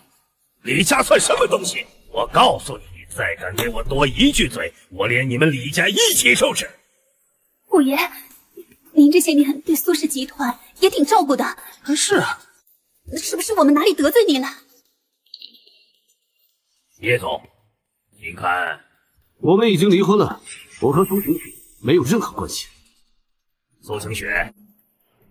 李家算什么东西？我告诉你，再敢给我多一句嘴，我连你们李家一起收拾。五爷，您这些年对苏氏集团也挺照顾的。是啊，是不是我们哪里得罪您了？叶总，您看，我们已经离婚了，我和苏晴雪没有任何关系。苏晴雪，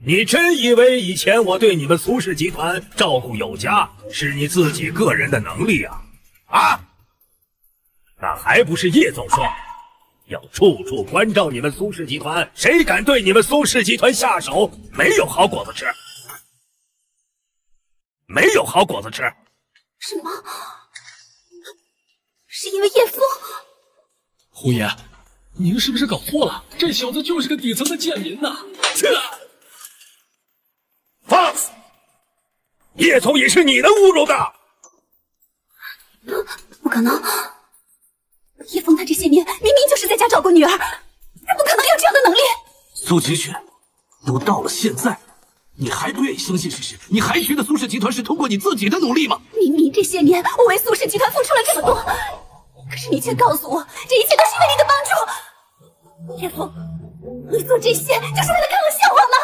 你真以为以前我对你们苏氏集团照顾有加，是你自己个人的能力啊？啊？那还不是叶总说，要处处关照你们苏氏集团，谁敢对你们苏氏集团下手，没有好果子吃，没有好果子吃。什么？是因为叶枫？胡爷，您是不是搞错了？这小子就是个底层的贱民呐！这，放肆！叶总也是你能侮辱的？不可能！叶枫他这些年明明就是在家照顾女儿，他不可能有这样的能力。苏晴雪，都到了现在，你还不愿意相信事实？你还觉得苏氏集团是通过你自己的努力吗？明明这些年我为苏氏集团付出了这么多，可是你却告诉我，这一切都是因为你的帮助。叶枫，你做这些就是为了看我笑话吗？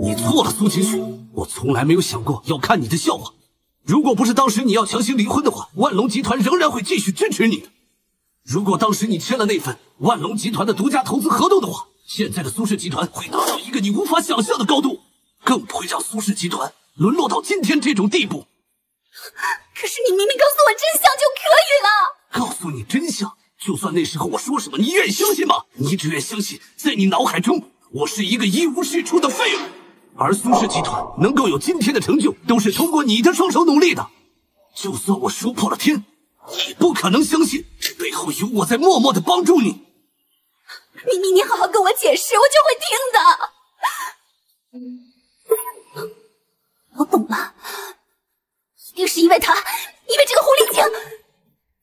你错了，苏晴雪，我从来没有想过要看你的笑话。如果不是当时你要强行离婚的话，万隆集团仍然会继续支持你的。如果当时你签了那份万隆集团的独家投资合同的话，现在的苏氏集团会达到一个你无法想象的高度，更不会让苏氏集团沦落到今天这种地步。可是你明明告诉我真相就可以了。告诉你真相，就算那时候我说什么，你愿意相信吗？你只愿相信，在你脑海中，我是一个一无是处的废物。而苏氏集团能够有今天的成就，都是通过你的双手努力的。就算我说破了天，也不可能相信这背后有我在默默的帮助你。明明你好好跟我解释，我就会听的。我懂了，一定是因为他，因为这个狐狸精，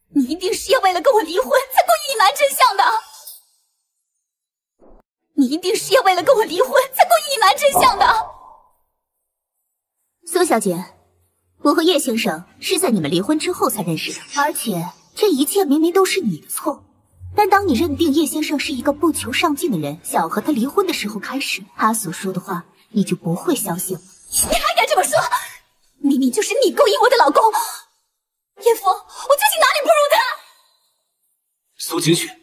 你一定是要为了跟我离婚才故意隐瞒真相的。你一定是要为了跟我离婚才故意隐瞒真相的。苏小姐，我和叶先生是在你们离婚之后才认识的，而且这一切明明都是你的错。但当你认定叶先生是一个不求上进的人，想要和他离婚的时候开始，他所说的话你就不会相信了。你还敢这么说？明明就是你勾引我的老公叶枫，我究竟哪里不如他？苏晴雪，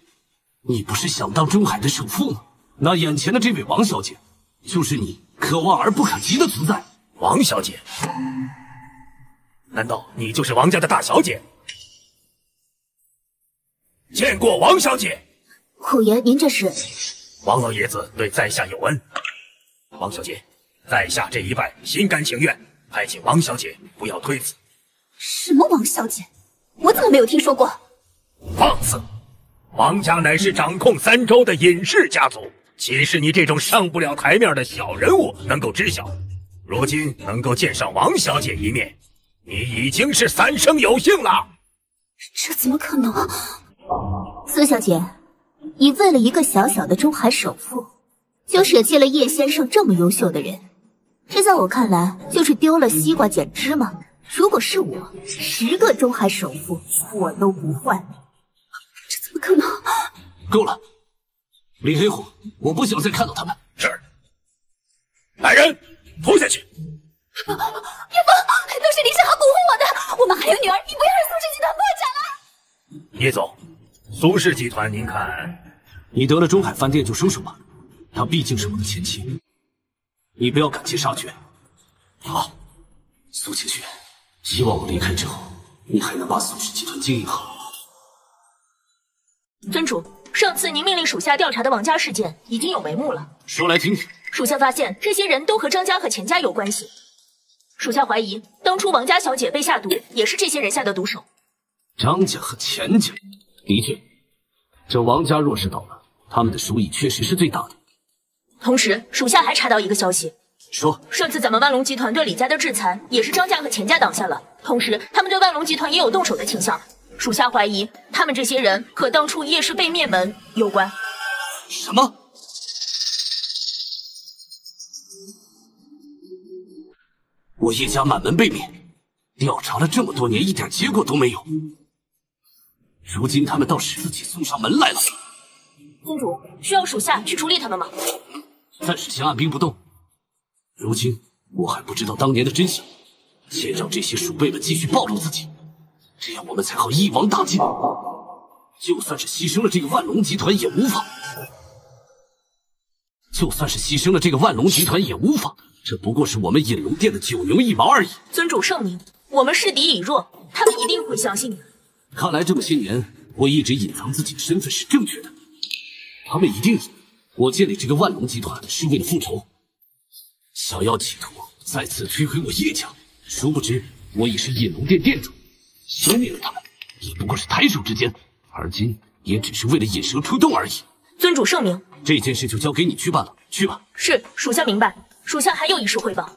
你不是想当中海的首富吗？那眼前的这位王小姐，就是你可望而不可及的存在。王小姐，难道你就是王家的大小姐？见过王小姐。虎爷，您这是？王老爷子对在下有恩，王小姐，在下这一拜心甘情愿，还请王小姐不要推辞。什么王小姐？我怎么没有听说过？放肆！王家乃是掌控三州的隐世家族，岂是你这种上不了台面的小人物能够知晓？如今能够见上王小姐一面，你已经是三生有幸了。这怎么可能？苏小姐，你为了一个小小的中海首富，就舍弃了叶先生这么优秀的人，这在我看来就是丢了西瓜捡芝麻。如果是我，十个中海首富我都不换。这怎么可能？够了，李黑虎，我不想再看到他们。是，来人，拖下去。叶枫，都是林世豪蛊惑我的，我们还有女儿，你不要让苏氏集团破产了。叶总，苏氏集团，您看，你得了中海饭店就收手吧，她毕竟是我的前妻，你不要赶尽杀绝。好，苏清雪。希望我离开之后，你还能把苏氏集团经营好。尊主，上次您命令属下调查的王家事件已经有眉目了。说来听听。属下发现这些人都和张家和钱家有关系。属下怀疑，当初王家小姐被下毒，也是这些人下的毒手。张家和钱家，的确，这王家若是倒了，他们的收益确实是最大的。同时，属下还查到一个消息。说，上次咱们万隆集团对李家的制裁，也是张家和钱家挡下了。同时，他们对万隆集团也有动手的倾向。属下怀疑，他们这些人和当初叶氏被灭门有关。什么？我叶家满门被灭，调查了这么多年，一点结果都没有。如今他们倒是自己送上门来了。宗主，需要属下去处理他们吗？暂时先按兵不动。如今我还不知道当年的真相，先让这些鼠辈们继续暴露自己，这样我们才好一网打尽。就算是牺牲了这个万隆集团也无妨，就算是牺牲了这个万隆集团也无妨，这不过是我们引龙殿的九牛一毛而已。尊主圣明，我们势敌已弱，他们一定会相信的。看来这么些年我一直隐藏自己的身份是正确的，他们一定以为我建立这个万隆集团是为了复仇。想要企图再次摧毁我叶家，殊不知我已是隐龙殿殿主，消灭了他们也不过是抬手之间，而今也只是为了引蛇出洞而已。尊主圣明，这件事就交给你去办了，去吧。是，属下明白。属下还有一事汇报，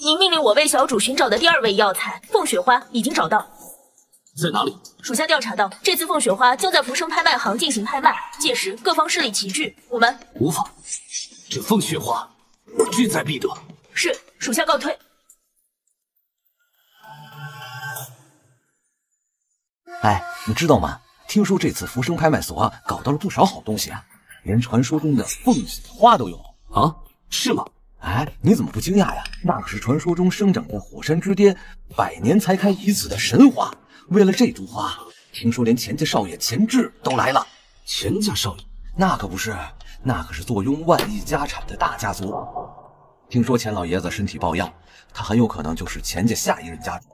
您命令我为小主寻找的第二味药材凤雪花已经找到，在哪里？属下调查到，这次凤雪花将在浮生拍卖行进行拍卖，届时各方势力齐聚，我们无妨。这凤雪花。我志在必得。是，属下告退。哎，你知道吗？听说这次福生拍卖所搞到了不少好东西啊，连传说中的凤血花都有啊？是吗？哎，你怎么不惊讶呀？那可是传说中生长在火山之巅、百年才开一次的神花。为了这株花，听说连钱家少爷钱志都来了。钱家少爷？那可不是。那可是坐拥万亿家产的大家族。听说钱老爷子身体抱恙，他很有可能就是钱家下一任家主。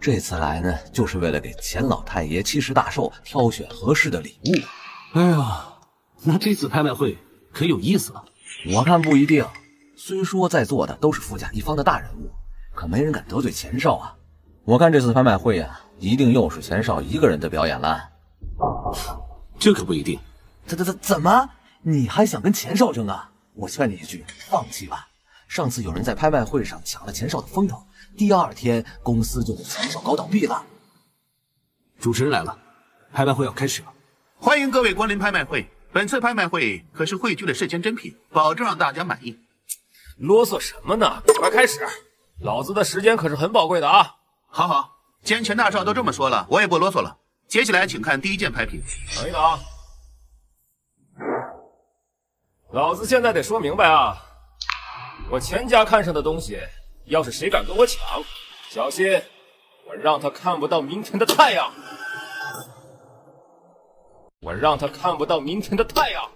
这次来呢，就是为了给钱老太爷七十大寿挑选合适的礼物。哎呀，那这次拍卖会可有意思了。我看不一定。虽说在座的都是富甲一方的大人物，可没人敢得罪钱少啊。我看这次拍卖会呀，一定又是钱少一个人的表演了。这可不一定。怎怎怎怎么？你还想跟钱少争啊？我劝你一句，放弃吧。上次有人在拍卖会上抢了钱少的风头，第二天公司就被钱少搞倒闭了。主持人来了，拍卖会要开始了，欢迎各位光临拍卖会。本次拍卖会可是汇聚了世间珍品，保证让大家满意。啰嗦什么呢？快开始！老子的时间可是很宝贵的啊！好好，既然钱大少都这么说了，我也不啰嗦了。接下来请看第一件拍品。等一等。老子现在得说明白啊！我钱家看上的东西，要是谁敢跟我抢，小心我让他看不到明天的太阳！我让他看不到明天的太阳！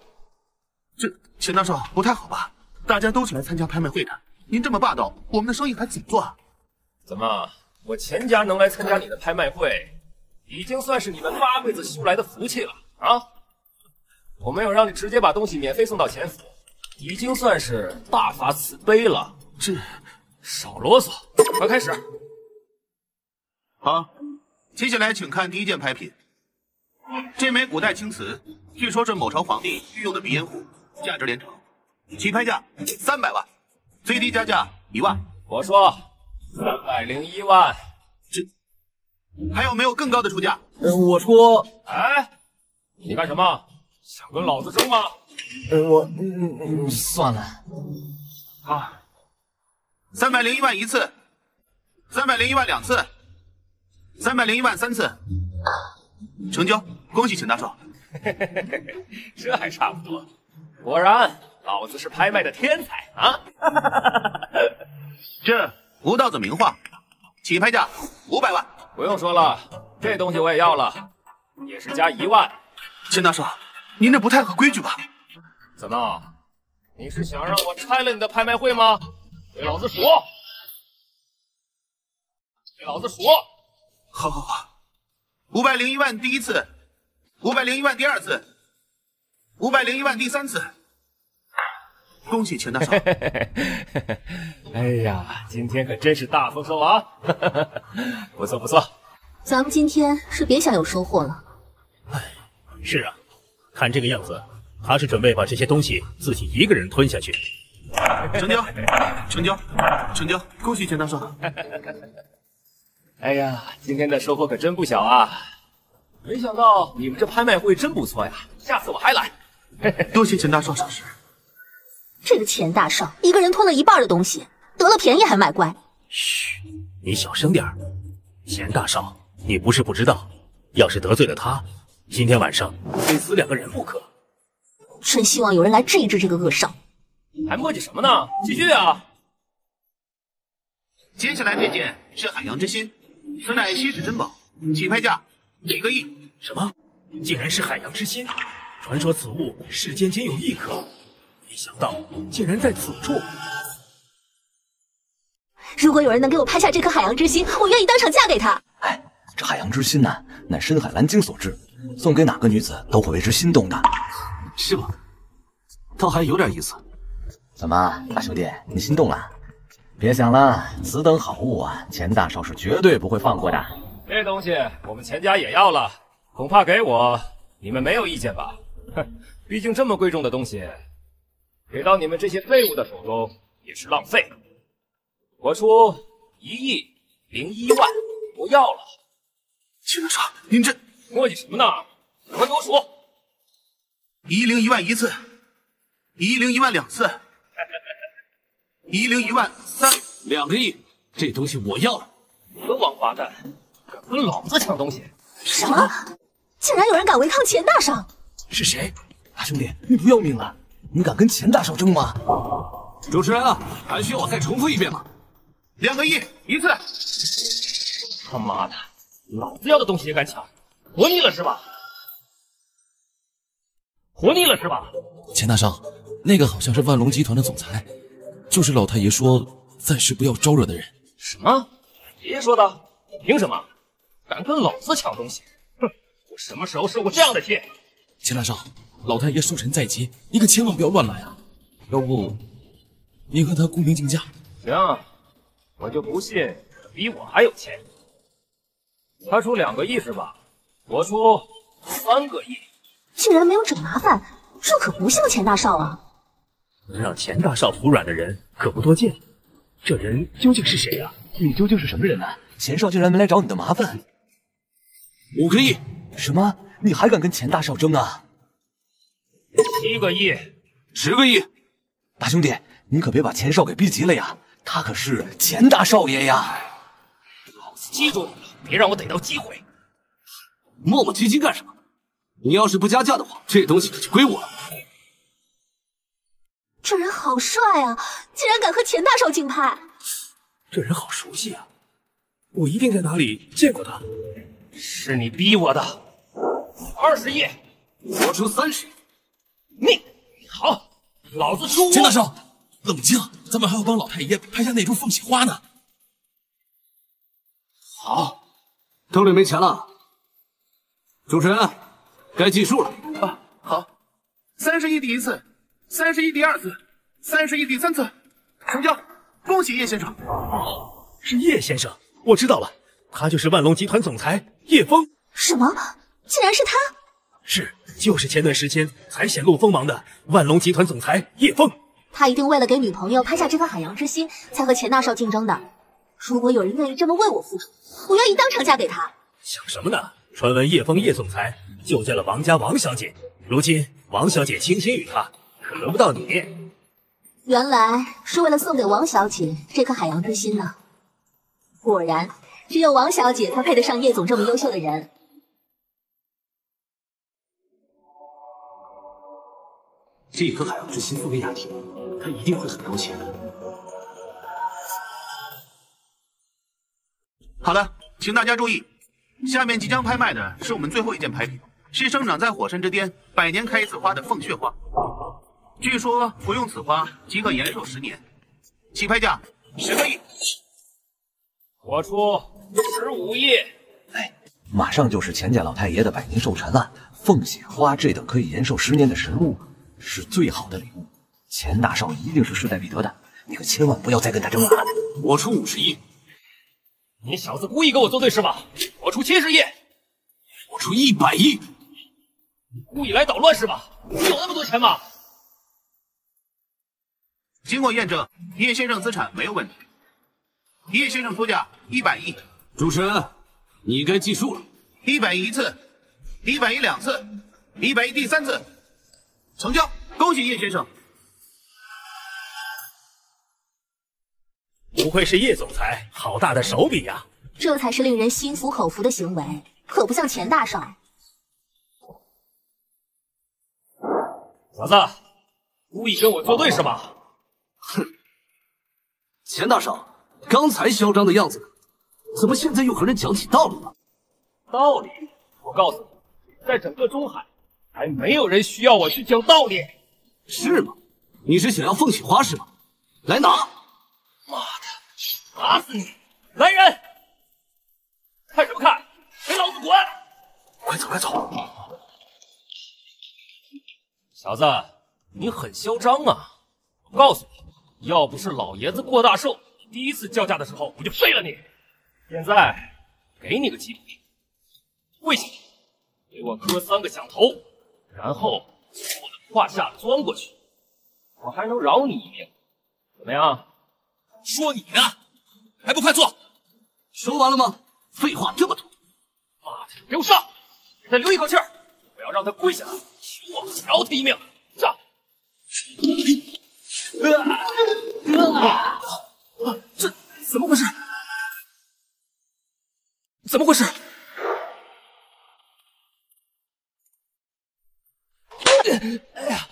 这钱大少不太好吧？大家都是来参加拍卖会的，您这么霸道，我们的生意还怎么做啊？怎么，我钱家能来参加你的拍卖会，已经算是你们八辈子修来的福气了啊！我没有让你直接把东西免费送到钱府，已经算是大发慈悲了。这，少啰嗦，快开始。好，接下来请看第一件拍品。这枚古代青瓷，据说是某朝皇帝御用的鼻烟壶，价值连城，起拍价三百万，最低加价一万。我说三百零一万。这还有没有更高的出价？呃，我说，哎，你干什么？想跟老子争吗？呃，我，嗯嗯，算了。好，三百零一万一次，三百零一万两次，三百零一万三次，成交！恭喜秦大少。这还差不多。果然，老子是拍卖的天才啊！这吴道子名画，起拍价五百万。不用说了，这东西我也要了，也是加一万。秦大少，您这不太合规矩吧？怎么？你是想让我拆了你的拍卖会吗？给老子数！给老子数！好，好，好，五百零一万第一次，五百零一万第二次，五百零一万第三次。恭喜钱大少！哎呀，今天可真是大丰收啊！不错不错，咱们今天是别想有收获了。哎，是啊，看这个样子，他是准备把这些东西自己一个人吞下去。成交，成交，成交！恭喜钱大少！哎呀，今天的收获可真不小啊！没想到你们这拍卖会真不错呀，下次我还来。多谢钱大少赏识。这个钱大少一个人吞了一半的东西，得了便宜还卖乖。嘘，你小声点儿。钱大少，你不是不知道，要是得罪了他，今天晚上非死两个人不可。真希望有人来治一治这个恶少。还磨叽什么呢？继续啊！接下来这件是海洋之心，此乃稀世珍宝，起拍价几个亿。什么？竟然是海洋之心？传说此物世间仅有一颗。没想到竟然在此处！如果有人能给我拍下这颗海洋之心，我愿意当场嫁给他。哎，这海洋之心呢，乃深海蓝鲸所制，送给哪个女子都会为之心动的，是吗？倒还有点意思。怎么，大兄弟，你心动了？别想了，此等好物啊，钱大少是绝对不会放过的。这东西我们钱家也要了，恐怕给我你们没有意见吧？哼，毕竟这么贵重的东西。给到你们这些废物的手中也是浪费。我出一亿零一万，不要了。钱大少，您这磨叽什么呢？快给我数！一零一万一次，一零一万两次，一零一万三，两个亿，这东西我要了。你个王八蛋，敢跟老子抢东西！什么？竟然有人敢违抗钱大少？是谁？大兄弟，你不要命了？你敢跟钱大少争吗？主持人啊，还需要我再重复一遍吗？两个亿一次！他妈的，老子要的东西也敢抢，活腻了是吧？活腻了是吧？钱大少，那个好像是万隆集团的总裁，就是老太爷说暂时不要招惹的人。什么？爷爷说的？凭什么？敢跟老子抢东西？哼！我什么时候受过这样的气？钱大少。老太爷寿辰在即，你可千万不要乱来啊！要不，你和他公平竞价？行，我就不信比我还有钱。他出两个亿是吧？我出三个亿。竟然没有找麻烦，这可不像钱大少啊！能让钱大少服软的人可不多见。这人究竟是谁啊？你究竟是什么人呢？钱少竟然没来找你的麻烦。五个亿？什么？你还敢跟钱大少争啊？七个亿，十个亿，大兄弟，你可别把钱少给逼急了呀！他可是钱大少爷呀！老子记住你了，别让我逮到机会。磨磨唧唧干什么？你要是不加价的话，这东西可就归我了。这人好帅啊，竟然敢和钱大少竞拍！这人好熟悉啊，我一定在哪里见过他。是你逼我的。二十亿，我出三十亿。你好，老子出。钱大少，冷静，咱们还要帮老太爷拍下那株凤喜花呢。好，兜里没钱了，主持人该计数了。啊，好，三十亿第一次，三十亿第二次，三十亿第三次，成交！恭喜叶先生。哦，是叶先生，我知道了。他就是万隆集团总裁叶枫。什么？竟然是他？是，就是前段时间才显露锋芒的万隆集团总裁叶枫。他一定为了给女朋友拍下这颗海洋之心，才和钱大少竞争的。如果有人愿意这么为我付出，我愿意当场嫁给他。想什么呢？传闻叶枫叶总裁救下了王家王小姐，如今王小姐倾心于他，可轮不到你。原来是为了送给王小姐这颗海洋之心呢。果然，只有王小姐才配得上叶总这么优秀的人。这颗海洋之心送给雅婷，她一定会很高兴的。好的，请大家注意，下面即将拍卖的是我们最后一件拍品，是生长在火山之巅、百年开一次花的凤血花。据说服用此花即可延寿十年，起拍价十个亿。我出十五亿。哎，马上就是钱家老太爷的百年寿辰了，凤血花这等可以延寿十年的神物，是最好的礼物。钱大少一定是势在必得的，你可千万不要再跟他争了。我出五十亿。你小子故意跟我作对是吧？我出七十亿。我出一百亿。你故意来捣乱是吧？你有那么多钱吗？经过验证，叶先生资产没有问题。叶先生出价一百亿。主持人，你该计数了。一百亿一次，一百亿两次，一百亿第三次，成交！恭喜叶先生。不愧是叶总裁，好大的手笔呀！这才是令人心服口服的行为，可不像钱大少。小子，故意跟我作对是吧？哼！钱大少，刚才嚣张的样子，怎么现在又和人讲起道理了？道理？我告诉你，在整个中海，还没有人需要我去讲道理。是吗？你是想要凤起花是吗？来拿！妈的，打死你！来人！看什么看？给老子滚！快走，快走！小子，你很嚣张啊！我告诉你，要不是老爷子过大寿，第一次叫价的时候我就废了你。现在给你个机会，跪下，给我磕三个响头，然后从我的胯下钻过去，我还能饶你一命。怎么样？说你呢，还不快坐！说完了吗？废话这么多！妈的，给我上！再留一口气儿，我要让他跪下来，求我饶他一命！上！啊！这怎么回事？怎么回事？哎呀！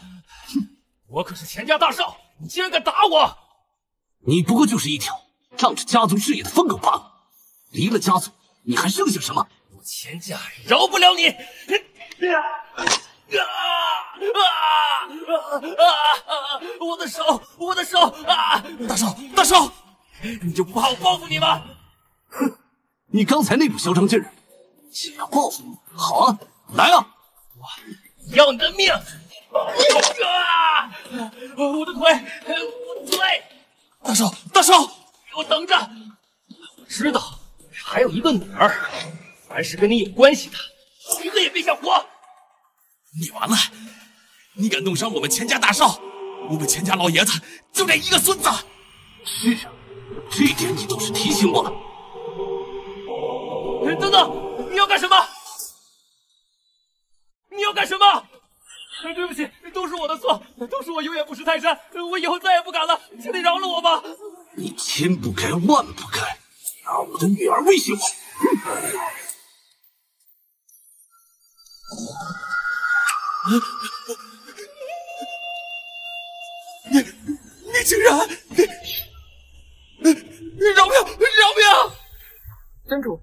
我可是钱家大少，你竟然敢打我！你不过就是一条仗着家族事业的疯狗罢了。离了家族，你还剩下什么？我钱家饶不了你！啊啊啊啊！我的手，我的手啊！大少，大少，你就不怕我报复你吗？哼，你刚才那股嚣张劲儿，想要报复？好啊，来啊！我要你的命！啊！我的腿，我的腿！大少，大少，给我等着！我知道还有一个女儿，凡是跟你有关系的，一个也别想活！你完了！你敢弄伤我们钱家大少，我们钱家老爷子就这一个孙子。是啊，这点你倒是提醒我了。等等，你要干什么？你要干什么？对不起，都是我的错，都是我有眼不识泰山，我以后再也不敢了，请你饶了我吧！你千不该万不该拿我的女儿威胁我！你你竟然你你饶命饶命！尊主，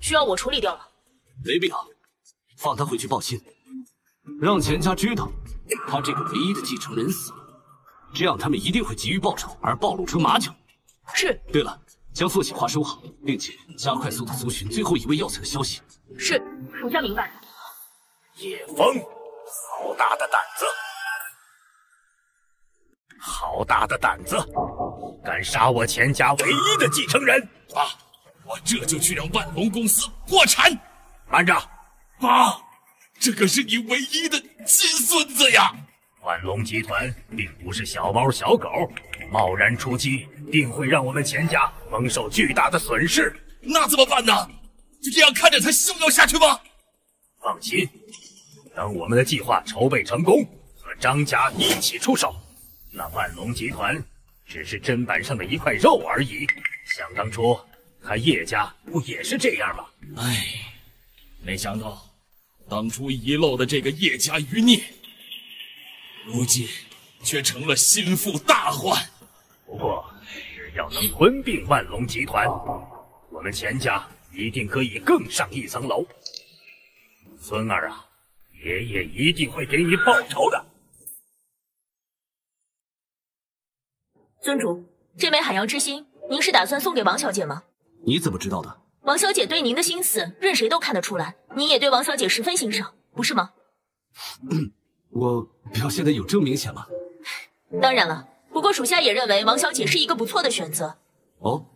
需要我处理掉了。没必要，放他回去报信。让钱家知道他这个唯一的继承人死了，这样他们一定会急于报仇而暴露出马脚。是。对了，将父亲话收好，并且加快速度搜寻最后一位药材的消息。是，属下明白。叶枫，好大的胆子！好大的胆子！敢杀我钱家唯一的继承人！爸！我这就去让万隆公司破产。慢着，爸，这可是你唯一的亲孙子呀！万隆集团并不是小猫小狗，贸然出击定会让我们钱家蒙受巨大的损失。那怎么办呢？就这样看着他逍遥下去吗？放心，等我们的计划筹备成功，和张家一起出手，那万隆集团只是砧板上的一块肉而已。想当初，他叶家不也是这样吗？唉，没想到当初遗漏的这个叶家余孽，如今却成了心腹大患。不过，只要能吞并万隆集团，我们钱家一定可以更上一层楼。孙儿啊，爷爷一定会给你报仇的。尊主，这枚海洋之心，您是打算送给王小姐吗？你怎么知道的？王小姐对您的心思，任谁都看得出来。您也对王小姐十分欣赏，不是吗？我表现的有这么明显吗？当然了，不过属下也认为王小姐是一个不错的选择。哦，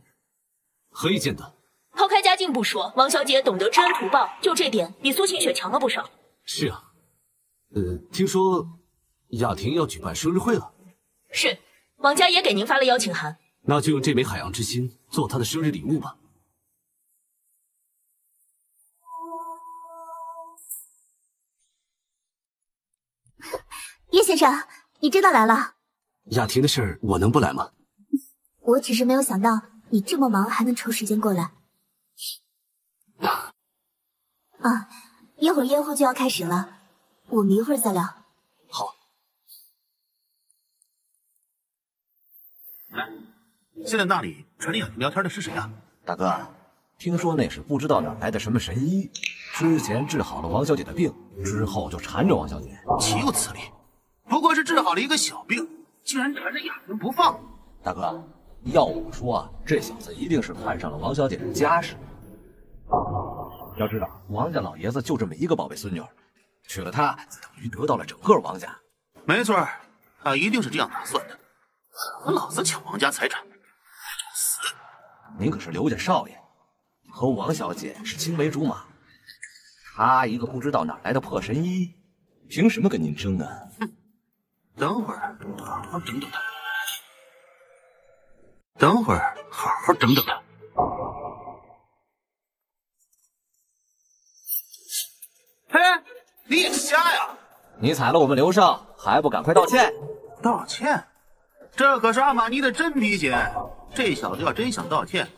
何以见得？抛开家境不说，王小姐懂得知恩图报，就这点比苏晴雪强了不少。是啊，呃，听说雅婷要举办生日会了，是，王家也给您发了邀请函。那就用这枚海洋之心做她的生日礼物吧。叶先生，你真的来了？雅婷的事儿，我能不来吗？我只是没有想到你这么忙还能抽时间过来。啊，一会儿宴会就要开始了，我们一会儿再聊。好。来，现在那里传令雅婷聊天的是谁啊？大哥，听说那是不知道哪来的什么神医，之前治好了王小姐的病，之后就缠着王小姐。岂有此理！不过是治好了一个小病，竟然缠着雅婷不放。大哥，要我说啊，这小子一定是看上了王小姐的家世。要知道，王家老爷子就这么一个宝贝孙女，娶了她，等于得到了整个王家。没错，他一定是这样打算的，和老子抢王家财产。死！您可是刘家少爷，和王小姐是青梅竹马，他一个不知道哪来的破神医，凭什么跟您争啊？哼！等会儿好好等等他，等会儿好好等等他。嘿，你也瞎呀！你踩了我们刘少，还不赶快道歉？道歉？这可是阿玛尼的真皮鞋，这小子要真想道歉，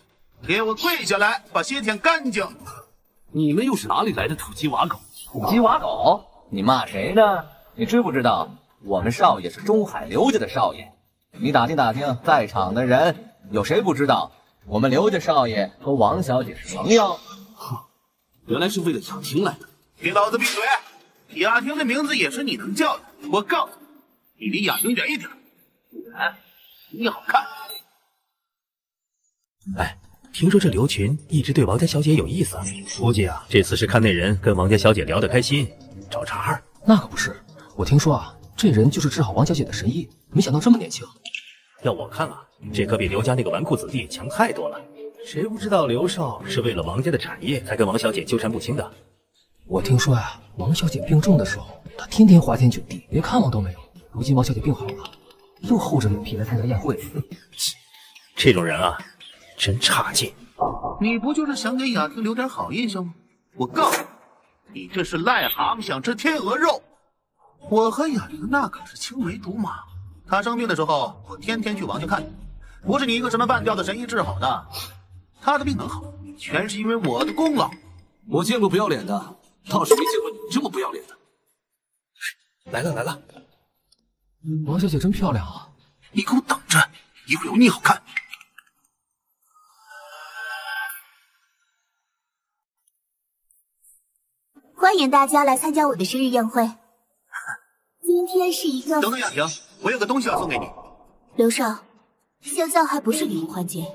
给我跪下来，把鞋舔干净！你们又是哪里来的土鸡瓦狗？土鸡瓦狗？你骂谁呢？你知不知道我们少爷是中海刘家的少爷？你打听打听，在场的人有谁不知道我们刘家少爷和王小姐是朋友？哼，原来是为了雅婷来的。给老子闭嘴！雅婷的名字也是你能叫的？我告诉你，你离雅婷远一点，不然你好看。哎，听说这刘群一直对王家小姐有意思，估计啊，这次是看那人跟王家小姐聊得开心，找茬。那可不是，我听说啊，这人就是治好王小姐的神医，没想到这么年轻。要我看啊，这可比刘家那个纨绔子弟强太多了。谁不知道刘少是为了王家的产业才跟王小姐纠缠不清的？我听说呀，王小姐病重的时候，她天天花天酒地，连看望都没有。如今王小姐病好了，又厚着脸皮来参加宴会，这种人啊，真差劲。你不就是想给雅婷留点好印象吗？我告诉你，你这是癞蛤蟆想吃天鹅肉。我和雅婷那可是青梅竹马，她生病的时候，我天天去王家看，不是你一个什么半吊子神医治好的。她的病能好，全是因为我的功劳。我见过不要脸的。倒是没见过你这么不要脸的。来了来了，王小姐真漂亮啊！你给我等着，一会有你好看。欢迎大家来参加我的生日宴会。今天是一个……等等，雅婷，我有个东西要送给你。刘少，现在还不是礼物环节，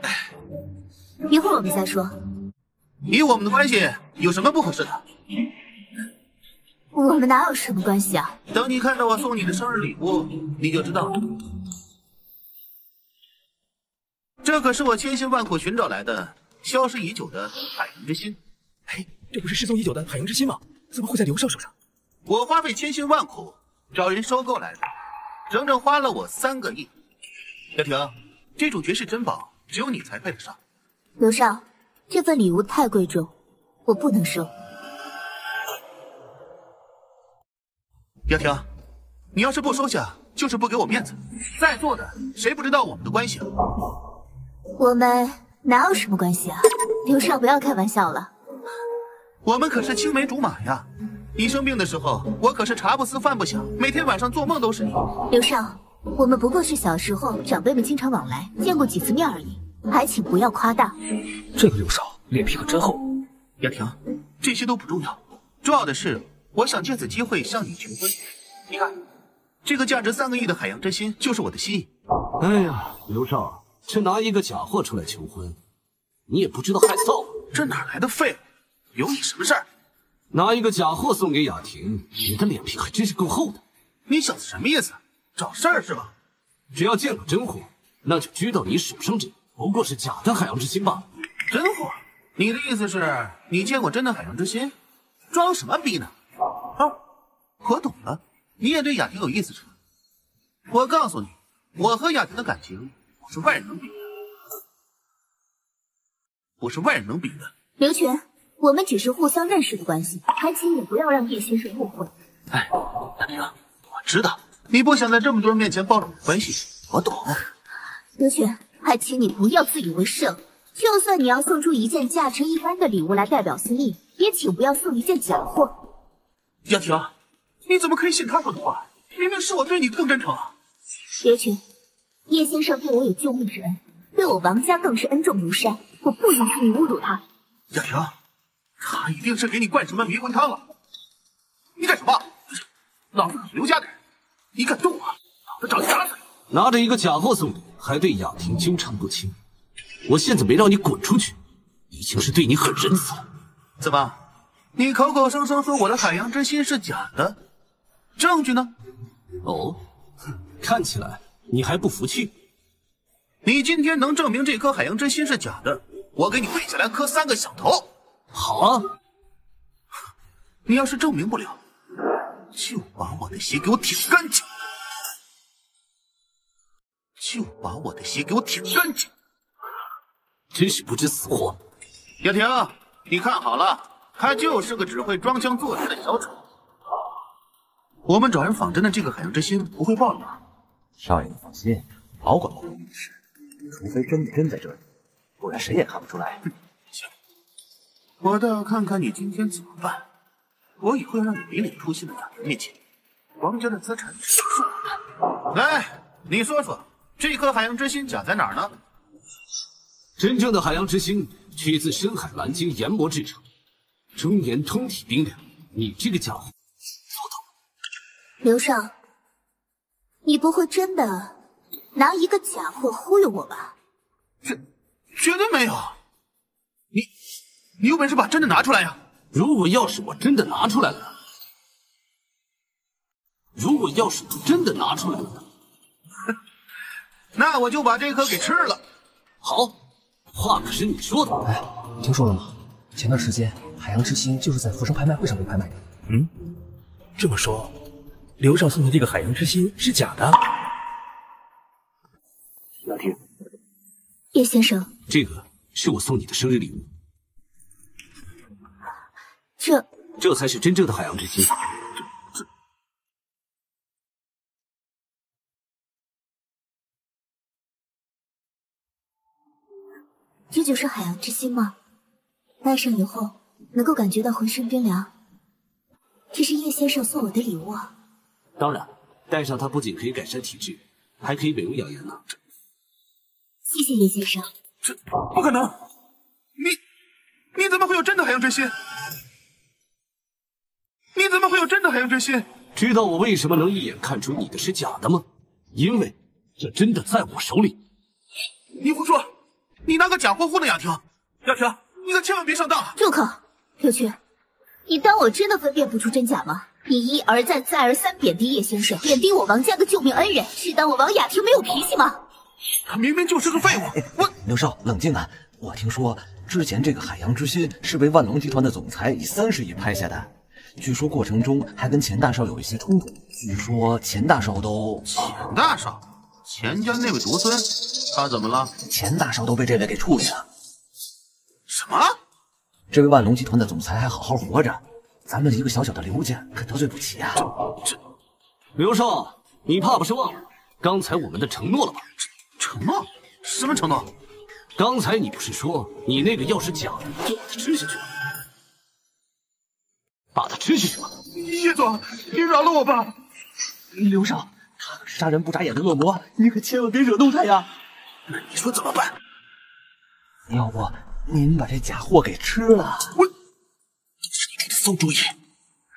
一会儿我们再说。以我们的关系，有什么不合适的？我们哪有什么关系啊？等你看到我送你的生日礼物，你就知道了。这可是我千辛万苦寻找来的消失已久的海洋之心。哎，这不是失踪已久的海洋之心吗？怎么会在刘少手上？我花费千辛万苦找人收购来的，整整花了我三个亿。小婷，这种绝世珍宝只有你才配得上。刘少，这份礼物太贵重，我不能收。雅婷，你要是不收下，就是不给我面子。在座的谁不知道我们的关系啊？我们哪有什么关系啊？刘少，不要开玩笑了。我们可是青梅竹马呀！你生病的时候，我可是茶不思饭不想，每天晚上做梦都是你。刘少，我们不过是小时候长辈们经常往来，见过几次面而已，还请不要夸大。这个刘少脸皮可真厚。雅婷，这些都不重要，重要的是我想借此机会向你求婚。你看，这个价值三个亿的海洋之心就是我的心意。哎呀，刘少，这拿一个假货出来求婚，你也不知道害臊。这哪来的废物？有你什么事儿？拿一个假货送给雅婷，你的脸皮还真是够厚的。你小子什么意思？找事儿是吧？只要见过真货，那就知道你手上这不过是假的海洋之心罢了。真货？你的意思是你见过真的海洋之心？装什么逼呢？哦，我懂了，你也对雅婷有意思是吧？我告诉你，我和雅婷的感情不是外人能比的，我是外人能比的。刘全，我们只是互相认识的关系，还请你不要让叶先生误会。哎，雅婷，我知道你不想在这么多人面前暴露关系，我懂。刘全，还请你不要自以为是了。就算你要送出一件价值一般的礼物来代表心意，也请不要送一件假货。雅婷，你怎么可以信他说的话？明明是我对你更真诚啊！刘群，叶先生对我有救命之恩，对我王家更是恩重如山，我不允许你侮辱他。雅婷，他一定是给你灌什么迷魂汤了！你干什么？老子可是刘家的人，你敢动我，老子找你打死你！拿着一个假货送你，还对雅婷纠缠不清。我现在没让你滚出去，已经是对你很仁慈了。怎么，你口口声声说我的海洋之心是假的，证据呢？哦，看起来你还不服气。你今天能证明这颗海洋之心是假的，我给你跪下来磕三个响头。好啊，你要是证明不了，就把我的鞋给我舔干净，就把我的鞋给我舔干净。真是不知死活！雅婷，你看好了，他就是个只会装腔作势的小丑。我们找人仿真的这个海洋之心不会暴露吧？少爷，你放心，保管不会一事。除非真的真在这里，不然谁也看不出来。行，我倒要看看你今天怎么办。我以后要让你没脸出现在大人面前。王家的资产只是我的。来，你说说，这颗海洋之心假在哪儿呢？真正的海洋之心取自深海蓝鲸研磨制成，终年通体冰凉。你这个家伙？刘少，你不会真的拿一个假货忽悠我吧？这绝对没有。你你有本事把真的拿出来呀！如果要是我真的拿出来了，如果要是我真的拿出来了，那我就把这颗给吃了。好。话可是你说的，哎，你听说了吗？前段时间海洋之心就是在浮生拍卖会上被拍卖的。嗯，这么说，刘少送的这个海洋之心是假的？雅婷，叶先生，这个是我送你的生日礼物。这这才是真正的海洋之心。这这。这就是海洋之心吗？戴上以后能够感觉到浑身冰凉。这是叶先生送我的礼物啊！当然，戴上它不仅可以改善体质，还可以美容养颜呢。谢谢叶先生。这不可能！你你怎么会有真的海洋之心？你怎么会有真的海洋之心？知道我为什么能一眼看出你的是假的吗？因为这真的在我手里。你胡说！你拿个假货糊弄雅婷，雅婷，你可千万别上当！住口，柳雀，你当我真的分辨不出真假吗？你一而再、再而三贬低叶先生，贬低我王家的救命恩人，是当我王雅婷没有脾气吗？他明明就是个废物！我刘少，冷静啊！我听说之前这个海洋之心是被万隆集团的总裁以三十亿拍下的，据说过程中还跟钱大少有一些冲突。据说钱大少都……钱大少，钱家那位独孙，他怎么了？钱大少都被这位给处理了。什么？这位万隆集团的总裁还好好活着，咱们一个小小的刘家可得罪不起啊！这……这刘少，你怕不是忘了刚才我们的承诺了吧？承诺？什么承诺？刚才你不是说你那个药是假的，就把它吃下去吗？把它吃下去吧？叶总，你饶了我吧！刘少，他可是杀人不眨眼的恶魔，你可千万别惹怒他呀！那你说怎么办？要不您把这假货给吃了？我，馊主意，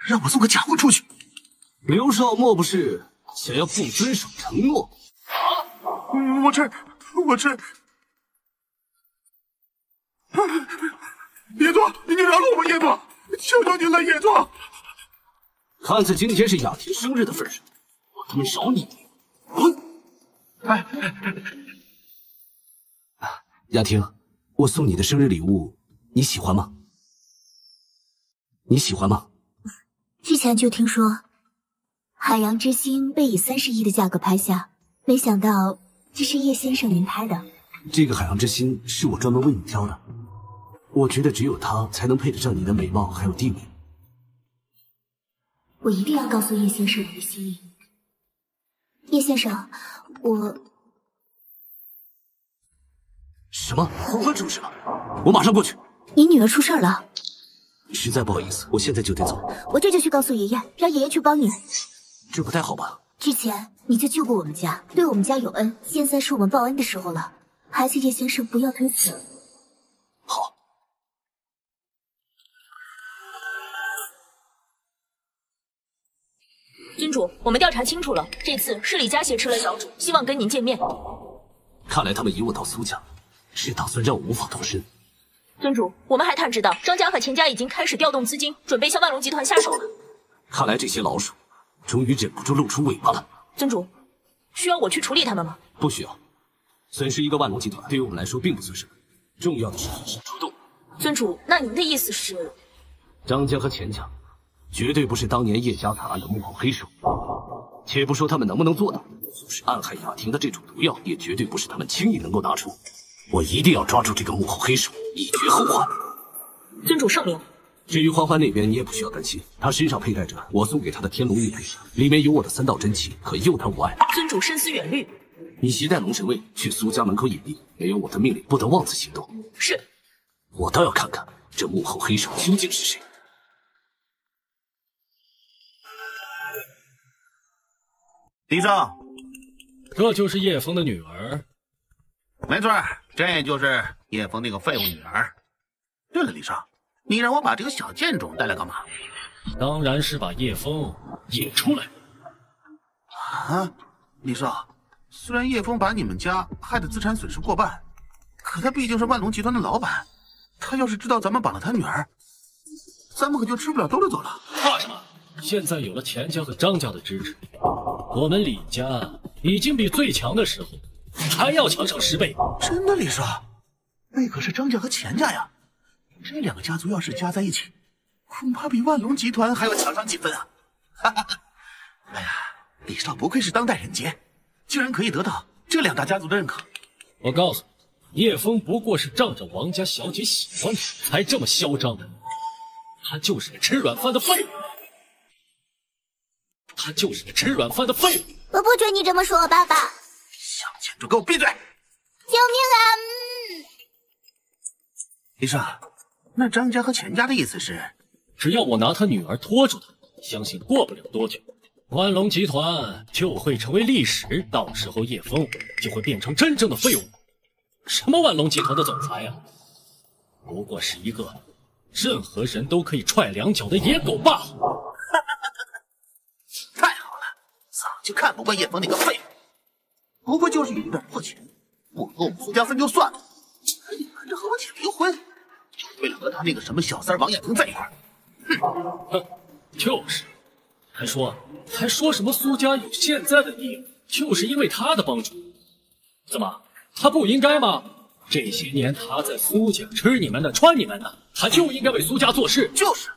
让我送个假货出去。刘少莫不是想要不遵守承诺？啊！我这，我吃。叶总，你饶了我吧，叶总，求求您了，叶总。看在今天是雅婷生日的份上，我他妈饶你！滚！哎，雅婷，我送你的生日礼物，你喜欢吗？你喜欢吗？之前就听说《海洋之心》被以三十亿的价格拍下，没想到这是叶先生您拍的。这个《海洋之心》是我专门为你挑的，我觉得只有它才能配得上你的美貌还有地位。我一定要告诉叶先生我的心意。叶先生，我什么？欢欢出事了，我马上过去。你女儿出事了，实在不好意思，我现在就得走。我这就去告诉爷爷，让爷爷去帮你。这不太好吧？之前你就救过我们家，对我们家有恩，现在是我们报恩的时候了。还请叶先生不要推辞。好。尊主，我们调查清楚了，这次是李家挟持了小主，希望跟您见面。看来他们引我到苏家，是打算让我无法脱身。尊主，我们还探知到张家和钱家已经开始调动资金，准备向万隆集团下手了。看来这些老鼠终于忍不住露出尾巴了。尊主，需要我去处理他们吗？不需要。损失一个万隆集团对于我们来说并不算什么，重要的是及时出动。尊主，那您的意思是？张家和钱家绝对不是当年叶家惨案的幕后黑手。且不说他们能不能做到，就是暗害雅婷的这种毒药，也绝对不是他们轻易能够拿出。我一定要抓住这个幕后黑手，以绝后患。尊主圣明。至于欢欢那边，你也不需要担心，她身上佩戴着我送给她的天龙玉佩，里面有我的三道真气，可佑她无碍。尊主深思远虑。你携带龙神卫去苏家门口隐匿，没有我的命令，不得妄自行动。是。我倒要看看这幕后黑手究竟是谁。李胜，这就是叶枫的女儿。没错，这就是叶枫那个废物女儿。对了，李少，你让我把这个小贱种带来干嘛？当然是把叶枫引出来。啊，李少，虽然叶枫把你们家害得资产损失过半，可他毕竟是万隆集团的老板。他要是知道咱们绑了他女儿，咱们可就吃不了兜着走了。怕什么？现在有了钱家和张家的支持，我们李家已经比最强的时候还要强上十倍。真的，李少，那可是张家和钱家呀，这两个家族要是加在一起，恐怕比万隆集团还要强上几分啊！哈哈哈！哎呀，李少不愧是当代人杰，竟然可以得到这两大家族的认可。我告诉你，叶枫不过是仗着王家小姐喜欢你，才这么嚣张的。他就是个吃软饭的废物。他就是个吃软饭的废物！我不准你这么说我爸爸！小贱种，给我闭嘴！救命啊！医生，那张家和钱家的意思是，只要我拿他女儿拖住他，相信过不了多久，万隆集团就会成为历史，到时候叶枫就会变成真正的废物。什么万隆集团的总裁呀，不过是一个任何人都可以踹两脚的野狗罢了。太好了，早就看不惯叶枫那个废物，不过就是有一点破钱，不和我们苏家分就算了，还瞒着和我姐离婚，就是为了和他那个什么小三王亚萍在一块儿。哼哼，就是，还说还说什么苏家有现在的地位，就是因为他的帮助。怎么，他不应该吗？这些年他在苏家吃你们的穿你们的，他就应该为苏家做事。就是，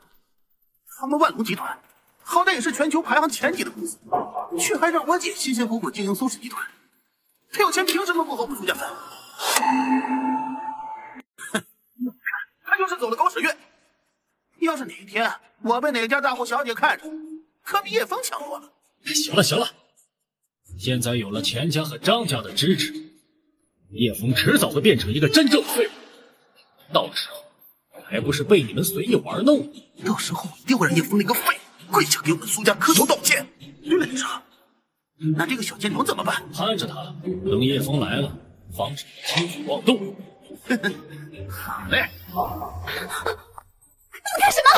他们万隆集团好歹也是全球排行前几的公司，却还让我姐辛辛苦苦经营苏氏集团。他有钱凭什么不和我们苏家分？哼，他就是走了狗屎运。要是哪一天我被哪家大户小姐看上，可比叶枫强多了。行了行了，现在有了钱家和张家的支持，叶枫迟早会变成一个真正的废物。到时候还不是被你们随意玩弄？到时候一定会让叶枫那个废物跪下给我们苏家磕头道歉。对了，李少，那这个小贱种怎么办？看着他，等叶枫来了，防止轻举妄动。好嘞。你们干什么？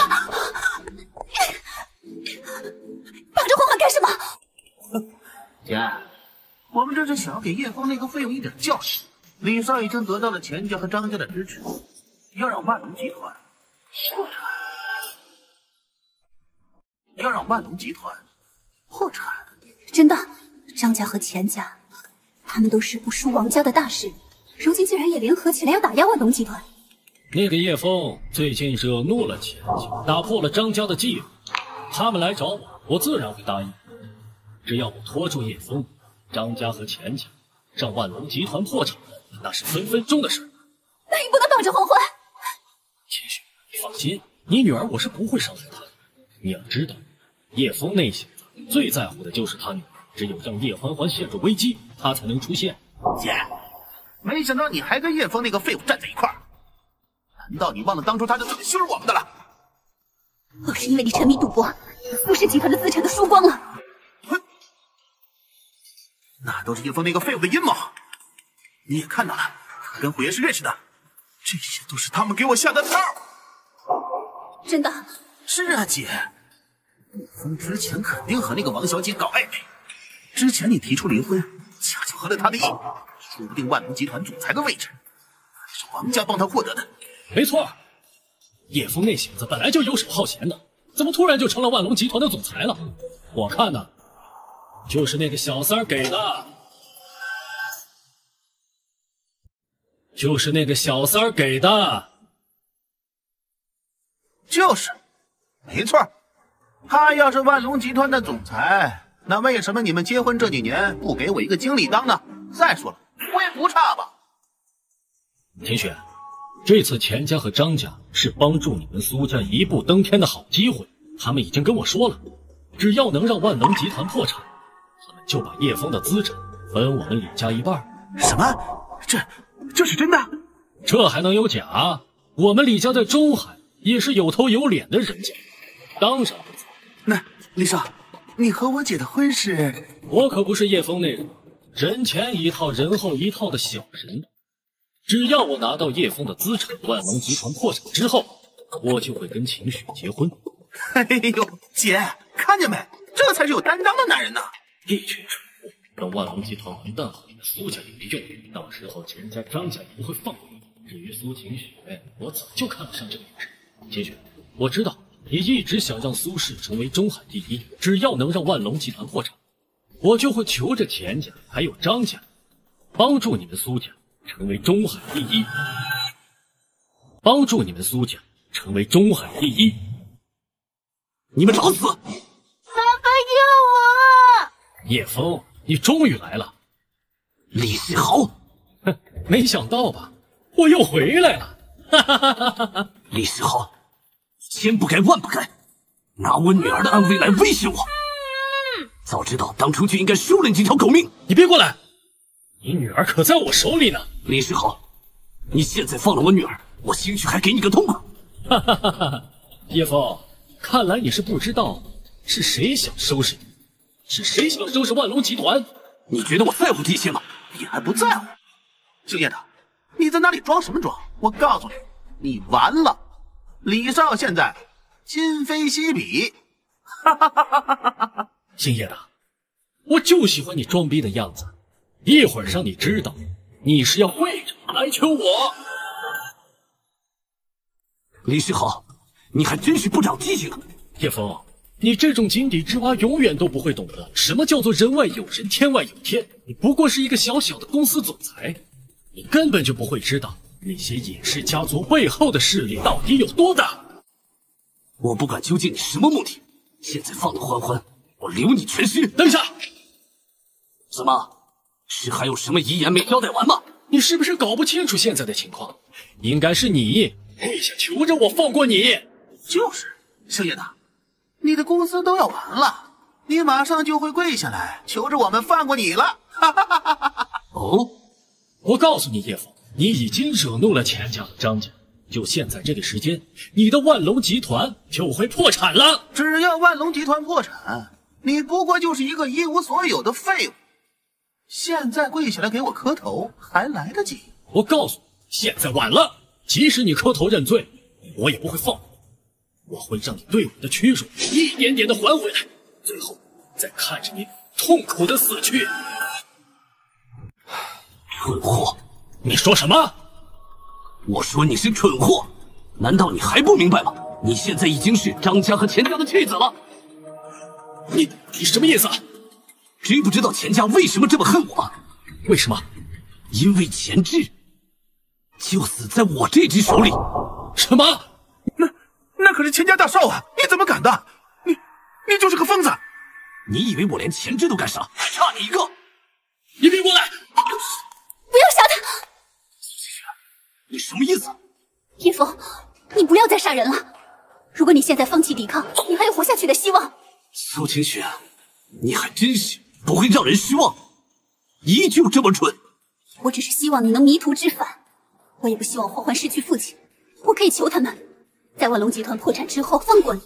绑着欢欢干什么？姐，我们这是想要给叶枫那个废物一点教训。李少已经得到了钱家和张家的支持，要让万隆集团破产，要让万隆集团破产。真的，张家和钱家，他们都是不输王家的大势力，如今竟然也联合起来要打压万隆集团。那个叶枫最近惹怒了钱家，打破了张家的计划，他们来找我，我自然会答应。只要我拖住叶枫，张家和钱家让万隆集团破产，那是分分钟的事。那你不能绑着黄昏。千雪，你放心，你女儿我是不会伤害她的。你要知道，叶枫那小子最在乎的就是他女儿，只有让叶欢欢陷入危机，他才能出现。姐，没想到你还跟叶枫那个废物站在一块儿。难道你忘了当初他是怎么羞辱我们的了？我是因为你沉迷赌博，苏氏集团的资产都输光了。哼，那都是叶枫那个废物的阴谋。你也看到了，他跟虎爷是认识的，这些都是他们给我下的套。真的？是啊，姐。叶枫之前肯定和那个王小姐搞暧昧，之前你提出离婚，恰巧合了他的意，说不定万隆集团总裁的位置，是王家帮他获得的。没错，叶枫那小子本来就游手好闲的，怎么突然就成了万隆集团的总裁了？我看呢，就是那个小三儿给的，就是那个小三儿给的，就是，没错。他要是万隆集团的总裁，那为什么你们结婚这几年不给我一个经理当呢？再说了，我也不差吧？秦雪。这次钱家和张家是帮助你们苏家一步登天的好机会。他们已经跟我说了，只要能让万隆集团破产，他们就把叶枫的资产分我们李家一半。什么？这这是真的？这还能有假？我们李家在中海也是有头有脸的人家，当然。那李少，你和我姐的婚事……我可不是叶枫那种人前一套人后一套的小人。只要我拿到叶枫的资产，万隆集团破产之后，我就会跟秦雪结婚。哎呦，姐，看见没？这才是有担当的男人呢！一群蠢货，等万隆集团完蛋后，苏家也没用，到时候钱家、张家也不会放过你。至于苏秦雪，我早就看不上这个女人。秦雪，我知道你一直想让苏氏成为中海第一，只要能让万隆集团破产，我就会求着钱家还有张家，帮助你们苏家。成为中海第一，帮助你们苏家成为中海第一。你们找死！爸爸救我！叶枫，你终于来了。李世豪，哼，没想到吧？我又回来了。哈哈哈哈哈！李世豪，千不该万不该，拿我女儿的安危来威胁我。早知道当初就应该收了你这条狗命。你别过来！你女儿可在我手里呢，李世豪，你现在放了我女儿，我兴许还给你个痛快。哈哈哈哈叶枫，看来你是不知道是谁想收拾你，是谁想收拾万隆集团？你觉得我在乎这些吗？你还不在乎？姓叶的，你在那里装什么装？我告诉你，你完了！李少现在今非昔比。哈哈哈哈哈哈！姓叶的，我就喜欢你装逼的样子。一会儿让你知道，你是要跪着来求我。李旭豪，你还真是不长记性啊！叶枫，你这种井底之蛙永远都不会懂得什么叫做人外有人，天外有天。你不过是一个小小的公司总裁，你根本就不会知道那些隐世家族背后的势力到底有多大。我不管究竟你什么目的，现在放了欢欢，我留你全尸。等一下，怎么？是还有什么遗言没交代完吗？你是不是搞不清楚现在的情况？应该是你跪下求着我放过你。就是，星爷大，你的公司都要完了，你马上就会跪下来求着我们放过你了。哈哈哈哈哈哈！哦，我告诉你，叶枫，你已经惹怒了钱家和张家，就现在这个时间，你的万隆集团就会破产了。只要万隆集团破产，你不过就是一个一无所有的废物。现在跪下来给我磕头还来得及。我告诉你，现在晚了。即使你磕头认罪，我也不会放过你。我会让你对我的屈辱一点点的还回来，最后再看着你痛苦的死去。蠢货！你说什么？我说你是蠢货！难道你还不明白吗？你现在已经是张家和钱家的弃子了。你你什么意思？知不知道钱家为什么这么恨我吗？为什么？因为钱志就死在我这只手里。什么？那那可是钱家大少啊！你怎么敢的？你你就是个疯子！你以为我连钱志都敢杀？还差你一个！你别过来！不要杀他！你什么意思？叶枫，你不要再杀人了。如果你现在放弃抵抗，你还有活下去的希望。苏清雪，你还真是不会让人失望，依旧这么蠢。我只是希望你能迷途知返，我也不希望欢欢失去父亲。我可以求他们，在万隆集团破产之后放过你。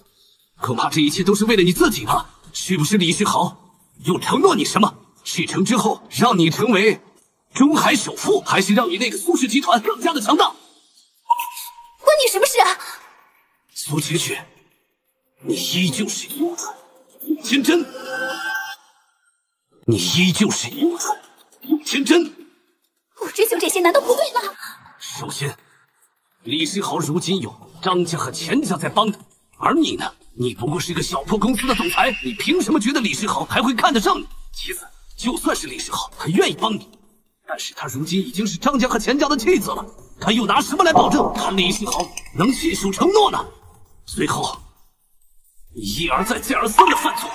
恐怕这一切都是为了你自己吧？是不是李世豪又承诺你什么？事成之后让你成为中海首富，还是让你那个苏氏集团更加的强大？关你什么事啊？苏晴雪，你依旧是愚蠢、天真，你依旧是愚蠢、天真。我追求这些难道不对吗？首先，李世豪如今有张家和钱家在帮他，而你呢？你不过是一个小破公司的总裁，你凭什么觉得李世豪还会看得上你？其次，就算是李世豪，他愿意帮你，但是他如今已经是张家和钱家的弃子了，他又拿什么来保证他李世豪能信守承诺呢？随后，你一而再、再而三的犯错，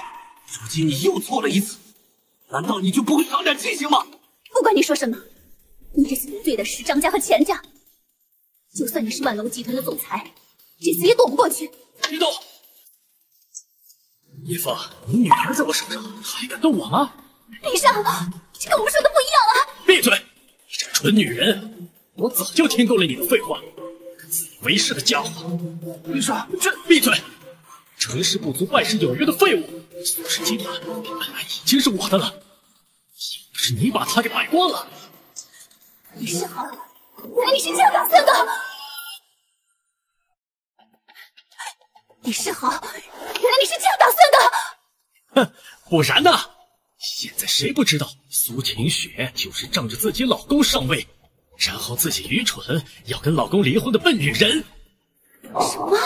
如今你又错了一次，难道你就不会长点记性吗？不管你说什么，你这次得罪的是张家和钱家，就算你是万隆集团的总裁，这次也躲不过去。别动！叶枫，你女儿在我手上，还敢动我吗？李尚，这跟我们说的不一样啊！闭嘴！你这蠢女人，我早就听够了你的废话，自以为是的家伙！李尚，这闭嘴！成事不足败事有余的废物！苏氏集团本来已经是我的了，又不是你把它给败光了。李世豪，原来你是这样打算的！李世豪，原来你是这样打算的！哼，不然呢？现在谁不知道苏晴雪就是仗着自己老公上位，然后自己愚蠢要跟老公离婚的笨女人？什么？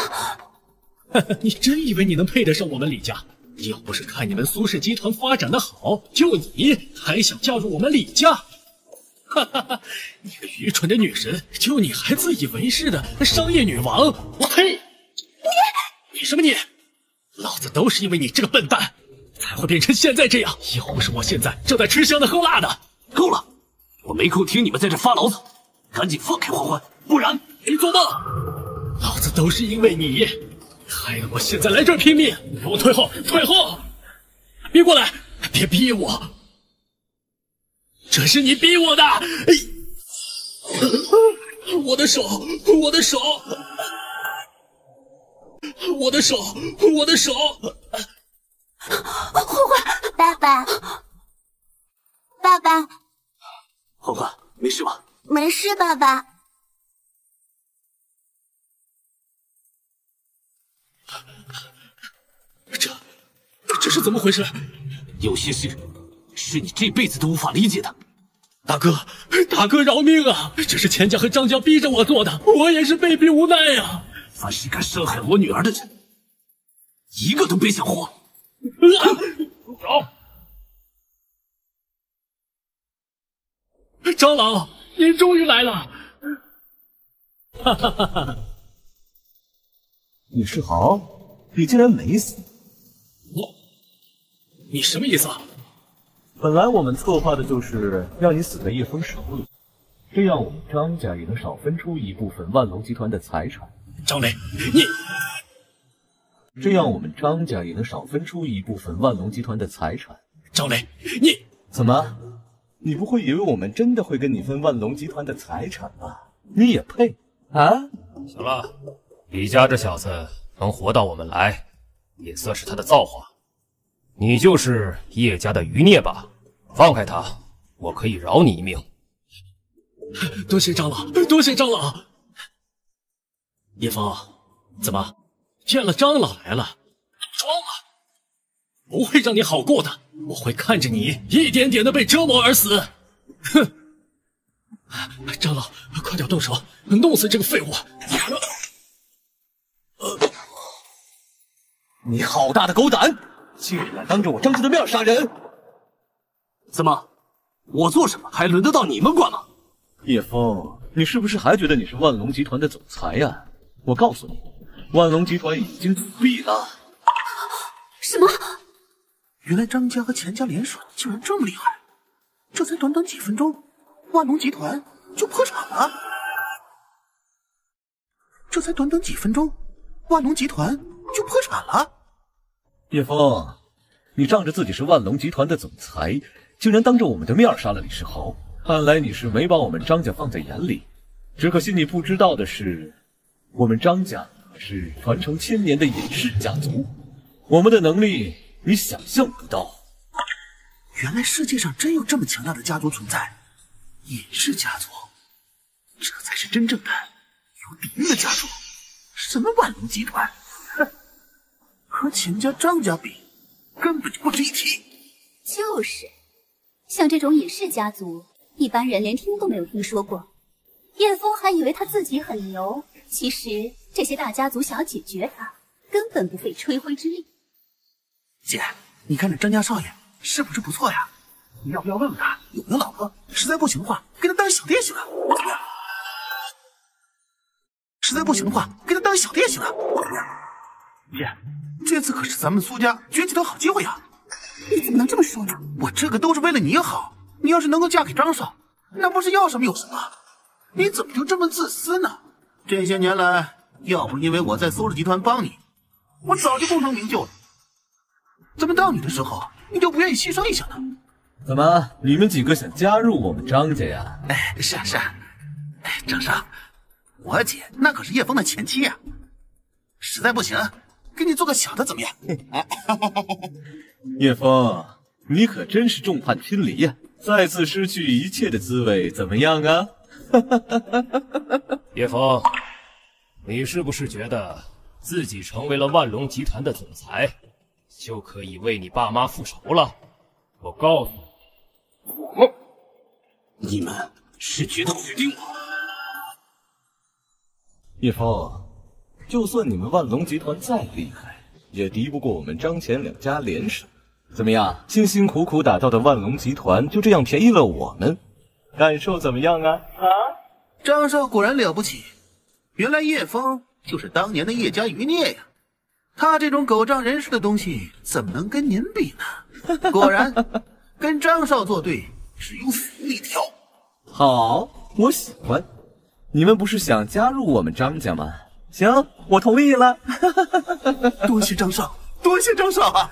你真以为你能配得上我们李家？要不是看你们苏氏集团发展的好，就你还想嫁入我们李家？哈哈哈！你个愚蠢的女人，就你还自以为是的商业女王！我呸！你你什么你？老子都是因为你这个笨蛋，才会变成现在这样。要不是我现在正在吃香的喝辣的，够了！我没空听你们在这发牢骚，赶紧放开欢欢，不然你做梦！老子都是因为你，害得我现在来这儿拼命。给我退后，退后！别过来，别逼我！这是你逼我的！哎，我的手，我的手，我的手，我的手！欢欢，爸爸，爸爸，欢欢，没事吧？没事，爸爸。这，这是怎么回事？有些事是你这辈子都无法理解的。大哥，大哥饶命啊！这是钱家和张家逼着我做的，我也是被逼无奈呀。凡是敢伤害我女儿的人，一个都别想活！住手！长老，您终于来了！哈哈哈哈！李世豪，你竟然没死！我，你什么意思啊？本来我们策划的就是让你死在叶枫手里，这样我们张家也能少分出一部分万龙集团的财产。张磊，你这样我们张家也能少分出一部分万隆集团的财产。张磊，你怎么？你不会以为我们真的会跟你分万隆集团的财产吧？你也配啊？行了，李家这小子能活到我们来，也算是他的造化。你就是叶家的余孽吧？放开他，我可以饶你一命。多谢长老，多谢长老。叶枫，怎么见了张老来了？装了，不会让你好过的。我会看着你一点点的被折磨而死。哼！张老，快点动手，弄死这个废物！你好大的狗胆，竟然当着我张家的面杀人！怎么，我做什么还轮得到你们管吗？叶枫，你是不是还觉得你是万隆集团的总裁呀？我告诉你，万隆集团已经倒闭了。什么？原来张家和钱家联手竟然这么厉害！这才短短几分钟，万隆集团就破产了。这才短短几分钟，万隆集团就破产了。叶枫，你仗着自己是万隆集团的总裁，竟然当着我们的面杀了李世豪，看来你是没把我们张家放在眼里。只可惜你不知道的是，我们张家是传承千年的隐世家族，我们的能力。你想象不到，原来世界上真有这么强大的家族存在，隐世家族，这才是真正的有底蕴的家族。什么万龙集团，哼，和秦家、张家比，根本就不值一提。就是，像这种隐世家族，一般人连听都没有听说过。叶枫还以为他自己很牛，其实这些大家族想要解决他，根本不费吹灰之力。姐，你看这张家少爷是不是不错呀？你要不要问问他有没有老婆？实在不行的话，给他当小弟行了。怎么样？实在不行的话，给他当小弟行了。怎么样？姐，这次可是咱们苏家崛起的好机会呀！你怎么能这么说呢？我这个都是为了你好。你要是能够嫁给张少，那不是要什么有什么？你怎么就这么自私呢？这些年来，要不是因为我在苏氏集团帮你，我早就功成名就了。怎么到你的时候，你就不愿意牺牲一下呢？怎么，你们几个想加入我们张家呀？哎，是啊是啊。哎，张生，我姐那可是叶枫的前妻呀。实在不行，给你做个小的怎么样？叶枫，你可真是众叛亲离呀！再次失去一切的滋味怎么样啊？叶枫，你是不是觉得自己成为了万隆集团的总裁？就可以为你爸妈复仇了。我告诉你，我，你们是决斗决定吗？叶枫，就算你们万隆集团再厉害，也敌不过我们张钱两家联手。怎么样，辛辛苦苦打造的万隆集团就这样便宜了我们，感受怎么样啊？啊！张少果然了不起，原来叶枫就是当年的叶家余孽呀。他这种狗仗人势的东西怎么能跟您比呢？果然，跟张少作对只有死路一条。好，我喜欢。你们不是想加入我们张家吗？行，我同意了。多谢张少，多谢张少啊！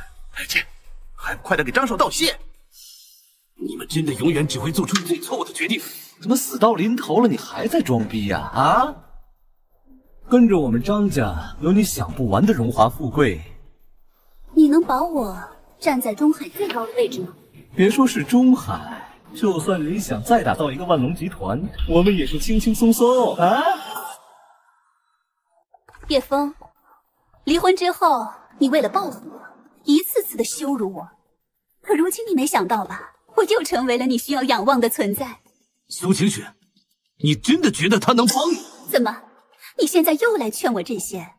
去，还不快点给张少道谢！你们真的永远只会做出最错误的决定？怎么死到临头了，你还在装逼呀？啊！跟着我们张家，有你享不完的荣华富贵。你能保我站在中海最高的位置吗？别说是中海，就算你想再打造一个万隆集团，我们也是轻轻松松啊！叶枫，离婚之后，你为了报复我，一次次的羞辱我，可如今你没想到吧？我又成为了你需要仰望的存在。苏晴雪，你真的觉得他能帮你？怎么？你现在又来劝我这些？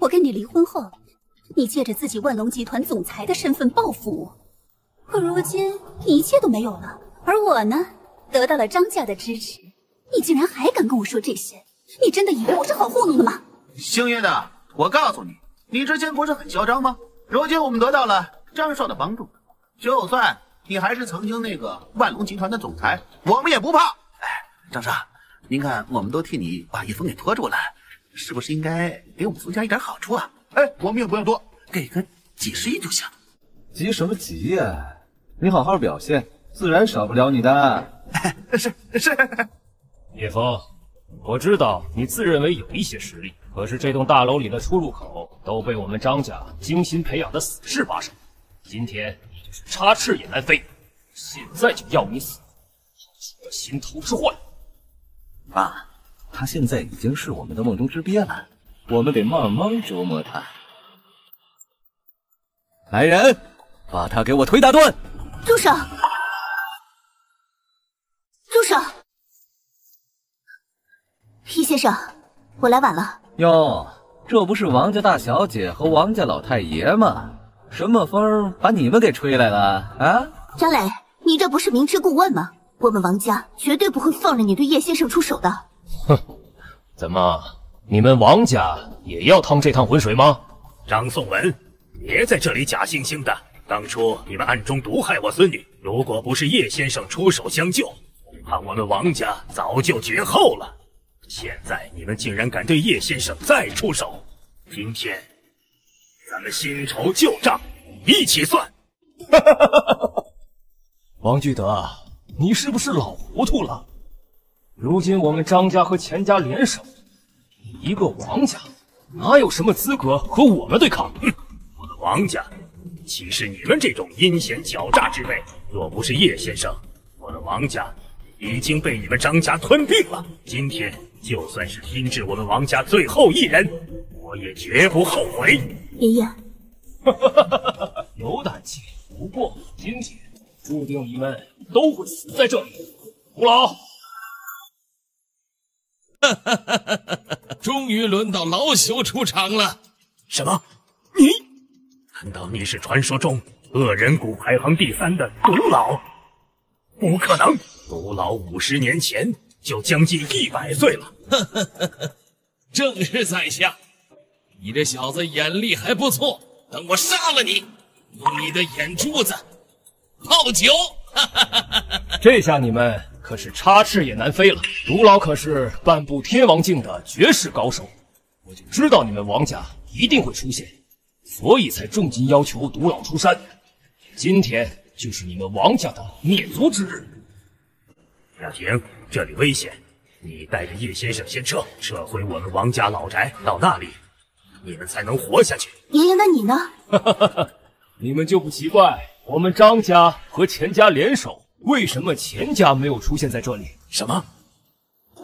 我跟你离婚后，你借着自己万隆集团总裁的身份报复我，可如今你一切都没有了，而我呢，得到了张家的支持，你竟然还敢跟我说这些？你真的以为我是好糊弄的吗？星爷的，我告诉你，你之前不是很嚣张吗？如今我们得到了张少的帮助，就算你还是曾经那个万隆集团的总裁，我们也不怕。哎，张少，您看，我们都替你把叶枫给拖住了，是不是应该给我们苏家一点好处啊？哎，我们也不要多，给个几十亿就行。急什么急呀？你好好表现，自然少不了你的。是是，叶枫，我知道你自认为有一些实力，可是这栋大楼里的出入口都被我们张家精心培养的死士把守。今天你就是插翅也难飞，现在就要你死，除了心头之患。爸，他现在已经是我们的梦中之鳖了，我们得慢慢折磨他。来人，把他给我腿打断！住手！住手！易先生，我来晚了。哟，这不是王家大小姐和王家老太爷吗？什么风把你们给吹来了啊？张磊，你这不是明知故问吗？我们王家绝对不会放任你对叶先生出手的。哼，怎么，你们王家也要趟这趟浑水吗？张颂文，别在这里假惺惺的。当初你们暗中毒害我孙女，如果不是叶先生出手相救，恐怕我们王家早就绝后了。现在你们竟然敢对叶先生再出手，今天咱们新仇旧账一起算。王聚德，你是不是老糊涂了？如今我们张家和钱家联手，你一个王家哪有什么资格和我们对抗？哼，我们王家岂是你们这种阴险狡诈之辈？若不是叶先生，我们王家已经被你们张家吞并了。今天就算是拼至我们王家最后一人，我也绝不后悔。爷爷，哈哈哈哈有胆气！不过今天注定你们都会死在这里。胡老，哈哈哈哈哈！终于轮到老朽出场了。什么？你？难道你是传说中恶人谷排行第三的毒老？不可能！毒老五十年前就将近一百岁了。哈哈哈哈！正是在下，你这小子眼力还不错。等我杀了你，用你的眼珠子泡酒。哈哈哈哈哈！这下你们可是插翅也难飞了。毒老可是半步天王境的绝世高手，我就知道你们王家一定会出现，所以才重金要求毒老出山。今天就是你们王家的灭族之日。雅婷，这里危险，你带着叶先生先撤，撤回我们王家老宅，到那里你们才能活下去。爷爷，那你呢？你们就不奇怪我们张家和钱家联手，为什么钱家没有出现在这里？什么？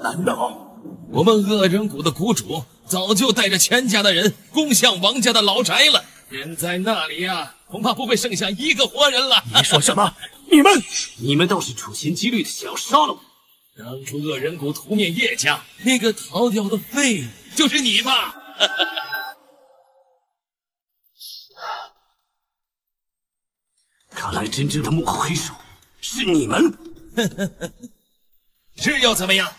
难道我们恶人谷的谷主早就带着钱家的人攻向王家的老宅了？人在那里呀，恐怕不会剩下一个活人了。你说什么？你们，你们倒是处心积虑的想要杀了我。当初恶人谷屠灭叶家，那个逃掉的废物就是你吧？看来真正的幕后黑手是你们。是又怎么样？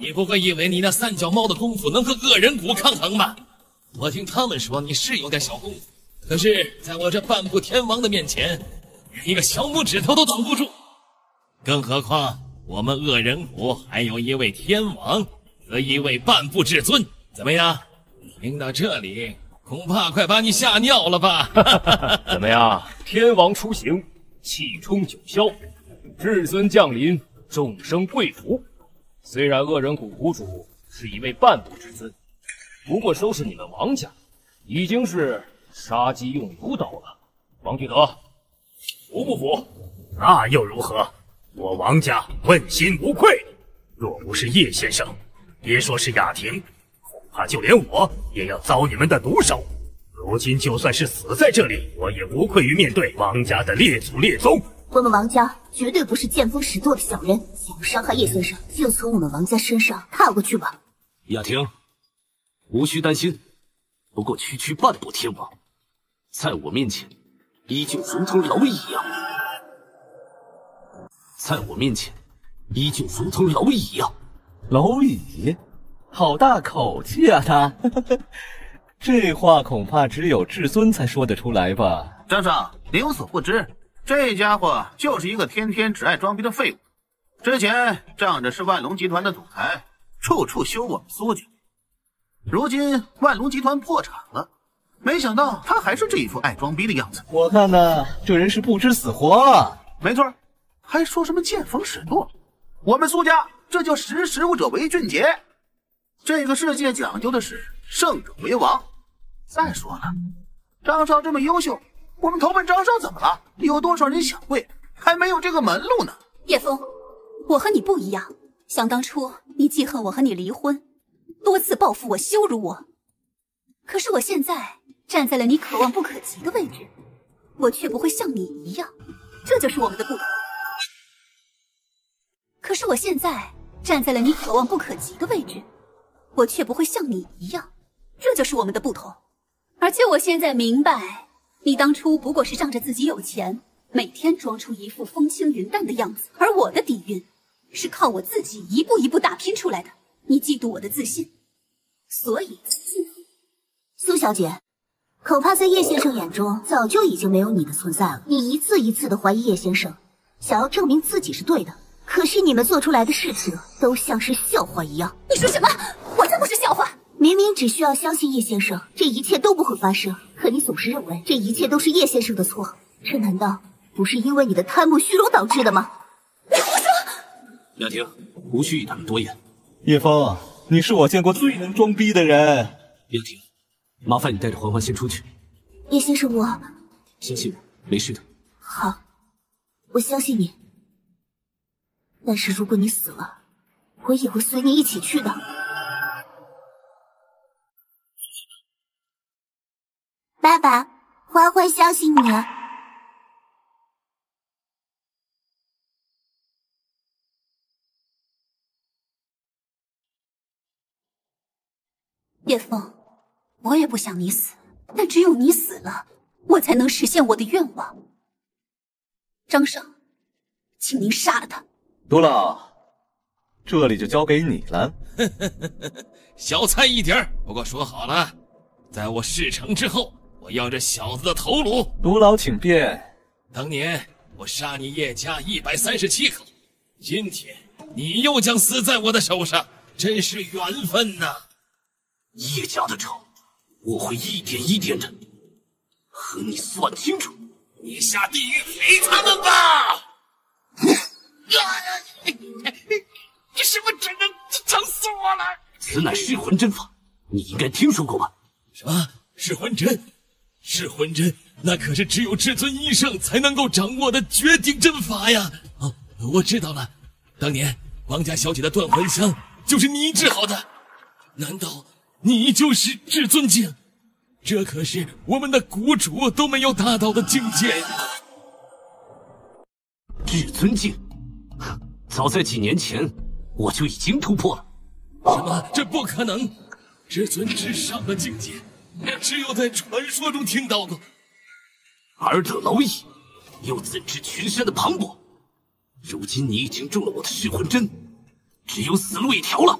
你不会以为你那三脚猫的功夫能和恶人谷抗衡吧？我听他们说你是有点小功夫，可是在我这半步天王的面前，一个小拇指头都挡不住。更何况我们恶人谷还有一位天王和一位半步至尊。怎么样？听到这里，恐怕快把你吓尿了吧？怎么样？天王出行，气冲九霄，至尊降临，众生跪服。虽然恶人谷谷主是一位半步之尊，不过收拾你们王家，已经是杀鸡用牛刀了。王聚德，服不服？那又如何？我王家问心无愧。若不是叶先生，别说是雅婷，恐怕就连我也要遭你们的毒手。如今就算是死在这里，我也无愧于面对王家的列祖列宗。我们王家绝对不是见风使舵的小人，想要伤害叶先生，就从我们王家身上踏过去吧。雅婷，无需担心。不过区区半步天王，在我面前依旧如同蝼蚁一样，在我面前依旧如同蝼蚁一样。蝼蚁，好大口气啊！他，这话恐怕只有至尊才说得出来吧？张少，你有所不知，这家伙就是一个天天只爱装逼的废物。之前仗着是万隆集团的总裁，处处羞我们苏家。如今万隆集团破产了，没想到他还是这一副爱装逼的样子。我看呢，这人是不知死活啊！没错，还说什么见风使舵，我们苏家这叫识时务者为俊杰。这个世界讲究的是胜者为王。再说了，张少这么优秀，我们投奔张少怎么了？有多少人想跪，还没有这个门路呢？叶枫，我和你不一样。想当初你记恨我和你离婚。多次报复我，羞辱我，可是我现在站在了你可望不可及的位置，我却不会像你一样，这就是我们的不同。可是我现在站在了你可望不可及的位置，我却不会像你一样，这就是我们的不同。而且我现在明白，你当初不过是仗着自己有钱，每天装出一副风轻云淡的样子，而我的底蕴是靠我自己一步一步打拼出来的。你嫉妒我的自信，所以苏小姐，恐怕在叶先生眼中早就已经没有你的存在了。你一次一次的怀疑叶先生，想要证明自己是对的，可是你们做出来的事情都像是笑话一样。你说什么？我才不是笑话！明明只需要相信叶先生，这一切都不会发生，可你总是认为这一切都是叶先生的错，这难道不是因为你的贪慕虚荣导致的吗？你胡说！雅婷，无需与他们多言。叶枫，你是我见过最能装逼的人。雅婷，麻烦你带着欢欢先出去。叶先生，我相信我，没事的。好，我相信你。但是如果你死了，我也会随你一起去的。爸爸，欢欢相信你。叶枫，我也不想你死，但只有你死了，我才能实现我的愿望。张少，请您杀了他。杜老，这里就交给你了。小菜一碟不过说好了，在我事成之后，我要这小子的头颅。独老，请便。当年我杀你叶家一百三十七口，今天你又将死在我的手上，真是缘分呐！叶家的仇，我会一点一点的和你算清楚。你下地狱陪他们吧！你什么真人？疼死我了！此乃噬魂针法，你应该听说过吧？什么噬魂针？噬魂针那可是只有至尊医圣才能够掌握的绝顶针法呀！哦，我知道了，当年王家小姐的断魂香就是你治好的，难道？你就是至尊境，这可是我们的谷主都没有达到的境界呀！至尊境，早在几年前我就已经突破了。什么？这不可能！至尊之上的境界，我只有在传说中听到过。尔等蝼蚁，又怎知群山的磅礴？如今你已经中了我的噬魂针，只有死路一条了。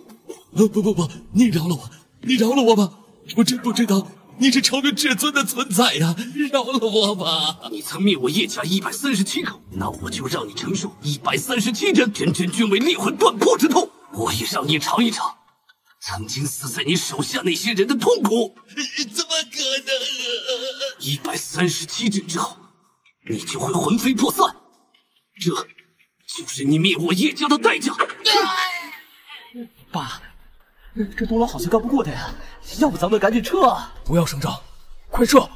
不不不不，你饶了我！你饶了我吧，我真不知道你是超越至尊的存在呀！饶了我吧！你曾灭我叶家一百三十七口，那我就让你承受一百三十七针真真均为裂魂断魄之痛。我也让你尝一尝曾经死在你手下那些人的痛苦。怎么可能？一百三十七针之后，你就会魂飞魄散。这就是你灭我叶家的代价。爸。这多老好像干不过他呀，要不咱们赶紧撤啊！不要声张，快撤！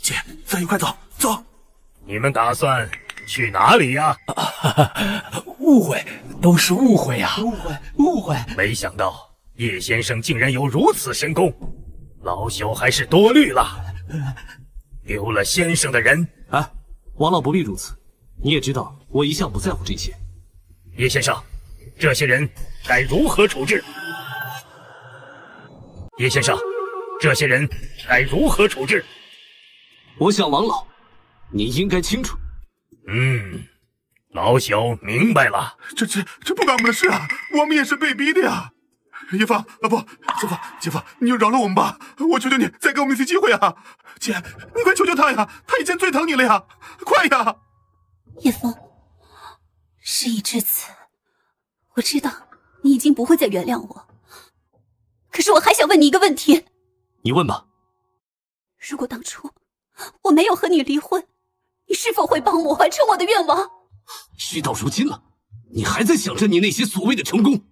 姐，咱也快走走。你们打算去哪里呀？误会，都是误会呀！误会，误会！没想到叶先生竟然有如此神功，老朽还是多虑了。丢了先生的人啊！王老不必如此，你也知道我一向不在乎这些。叶先生，这些人。该如何处置？叶先生，这些人该如何处置？我想王老，你应该清楚。嗯，老朽明白了。这这这不关我们的事啊，我们也是被逼的呀。叶枫啊，不，姐夫，姐夫，你就饶了我们吧！我求求你，再给我们一次机会啊！姐，你快求求他呀，他以前最疼你了呀，快呀！叶枫，事已至此，我知道你已经不会再原谅我。可是我还想问你一个问题，你问吧。如果当初我没有和你离婚，你是否会帮我完成我的愿望？事到如今了，你还在想着你那些所谓的成功？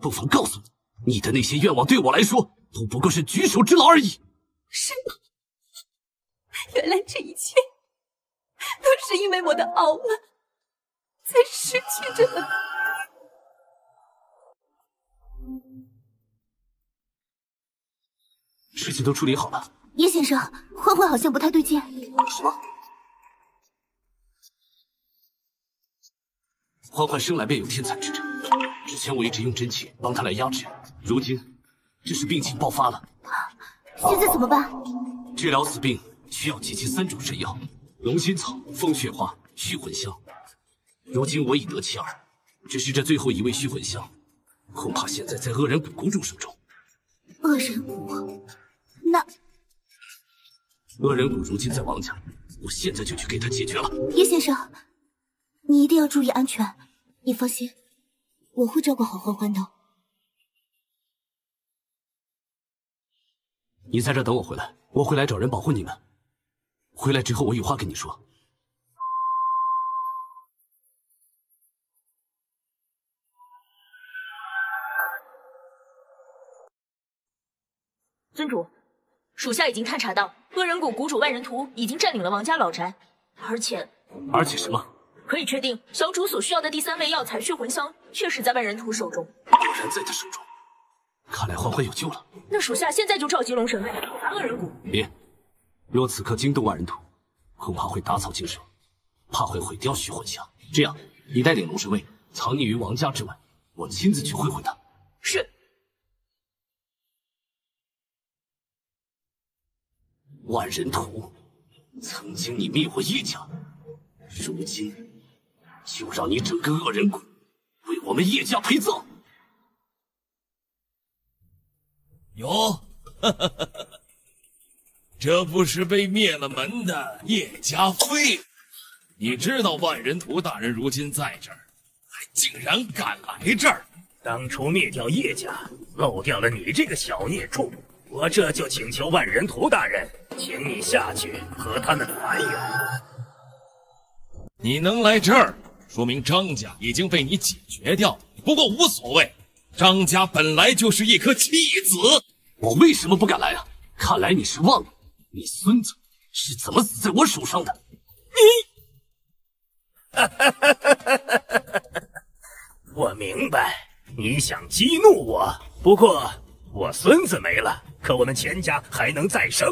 不妨告诉你，你的那些愿望对我来说都不过是举手之劳而已。是吗？原来这一切都是因为我的傲慢，才失去着了。事情都处理好了。叶先生，欢欢好像不太对劲。什么？欢欢生来便有天才之症。之前我一直用真气帮他来压制，如今这是病情爆发了。现在怎么办？治疗此病需要集齐三种神药：龙心草、风雪花、续魂香。如今我已得其二，只是这最后一味续魂香，恐怕现在在恶人谷谷主手中。恶人谷？那恶人谷如今在王家，我现在就去给他解决了。叶先生，你一定要注意安全。你放心。我会照顾好欢欢的。你在这等我回来，我会来找人保护你们。回来之后，我有话跟你说。尊主，属下已经探查到，恶人谷谷主万人图已经占领了王家老宅，而且……而且什么？可以确定，小主所需要的第三味药材血魂香确实在万人图手中。果然在他手中，看来欢欢有救了。那属下现在就召集龙神卫恶人谷。别，若此刻惊动万人图，恐怕会打草惊蛇，怕会毁掉血魂香。这样，你带领龙神卫藏匿于王家之外，我亲自去会会他。是。万人图，曾经你灭我叶家，如今。就让你整个恶人谷为我们叶家陪葬！哟，这不是被灭了门的叶家废物？你知道万人图大人如今在这儿，还竟然敢来这儿！当初灭掉叶家，漏掉了你这个小孽畜，我这就请求万人图大人，请你下去和他们团圆。你能来这儿？说明张家已经被你解决掉了，不过无所谓。张家本来就是一颗弃子，我为什么不敢来啊？看来你是忘了，你孙子是怎么死在我手上的。你，我明白，你想激怒我。不过我孙子没了，可我们钱家还能再生，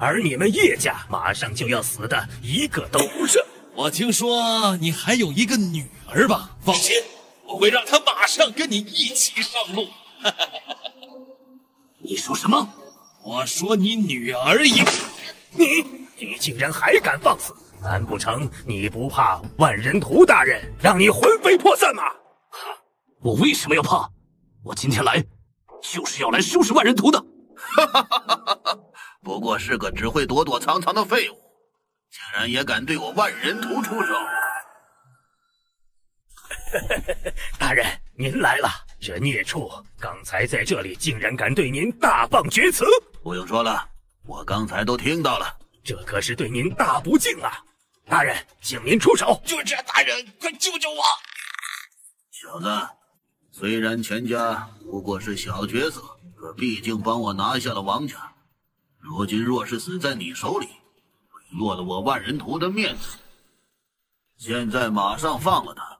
而你们叶家马上就要死的一个都不剩。我听说你还有一个女儿吧？放心，我会让她马上跟你一起上路。你说什么？我说你女儿也……你你竟然还敢放肆！难不成你不怕万人屠大人让你魂飞魄散吗？我为什么要怕？我今天来就是要来收拾万人屠的。哈哈哈哈哈！不过是个只会躲躲藏藏的废物。竟然也敢对我万人图出手！大人，您来了。这孽畜刚才在这里，竟然敢对您大放厥词！不用说了，我刚才都听到了。这可是对您大不敬啊！大人，请您出手！就这，大人，快救救我！小子，虽然全家不过是小角色，可毕竟帮我拿下了王家。如今若是死在你手里，落了我万人图的面子，现在马上放了他，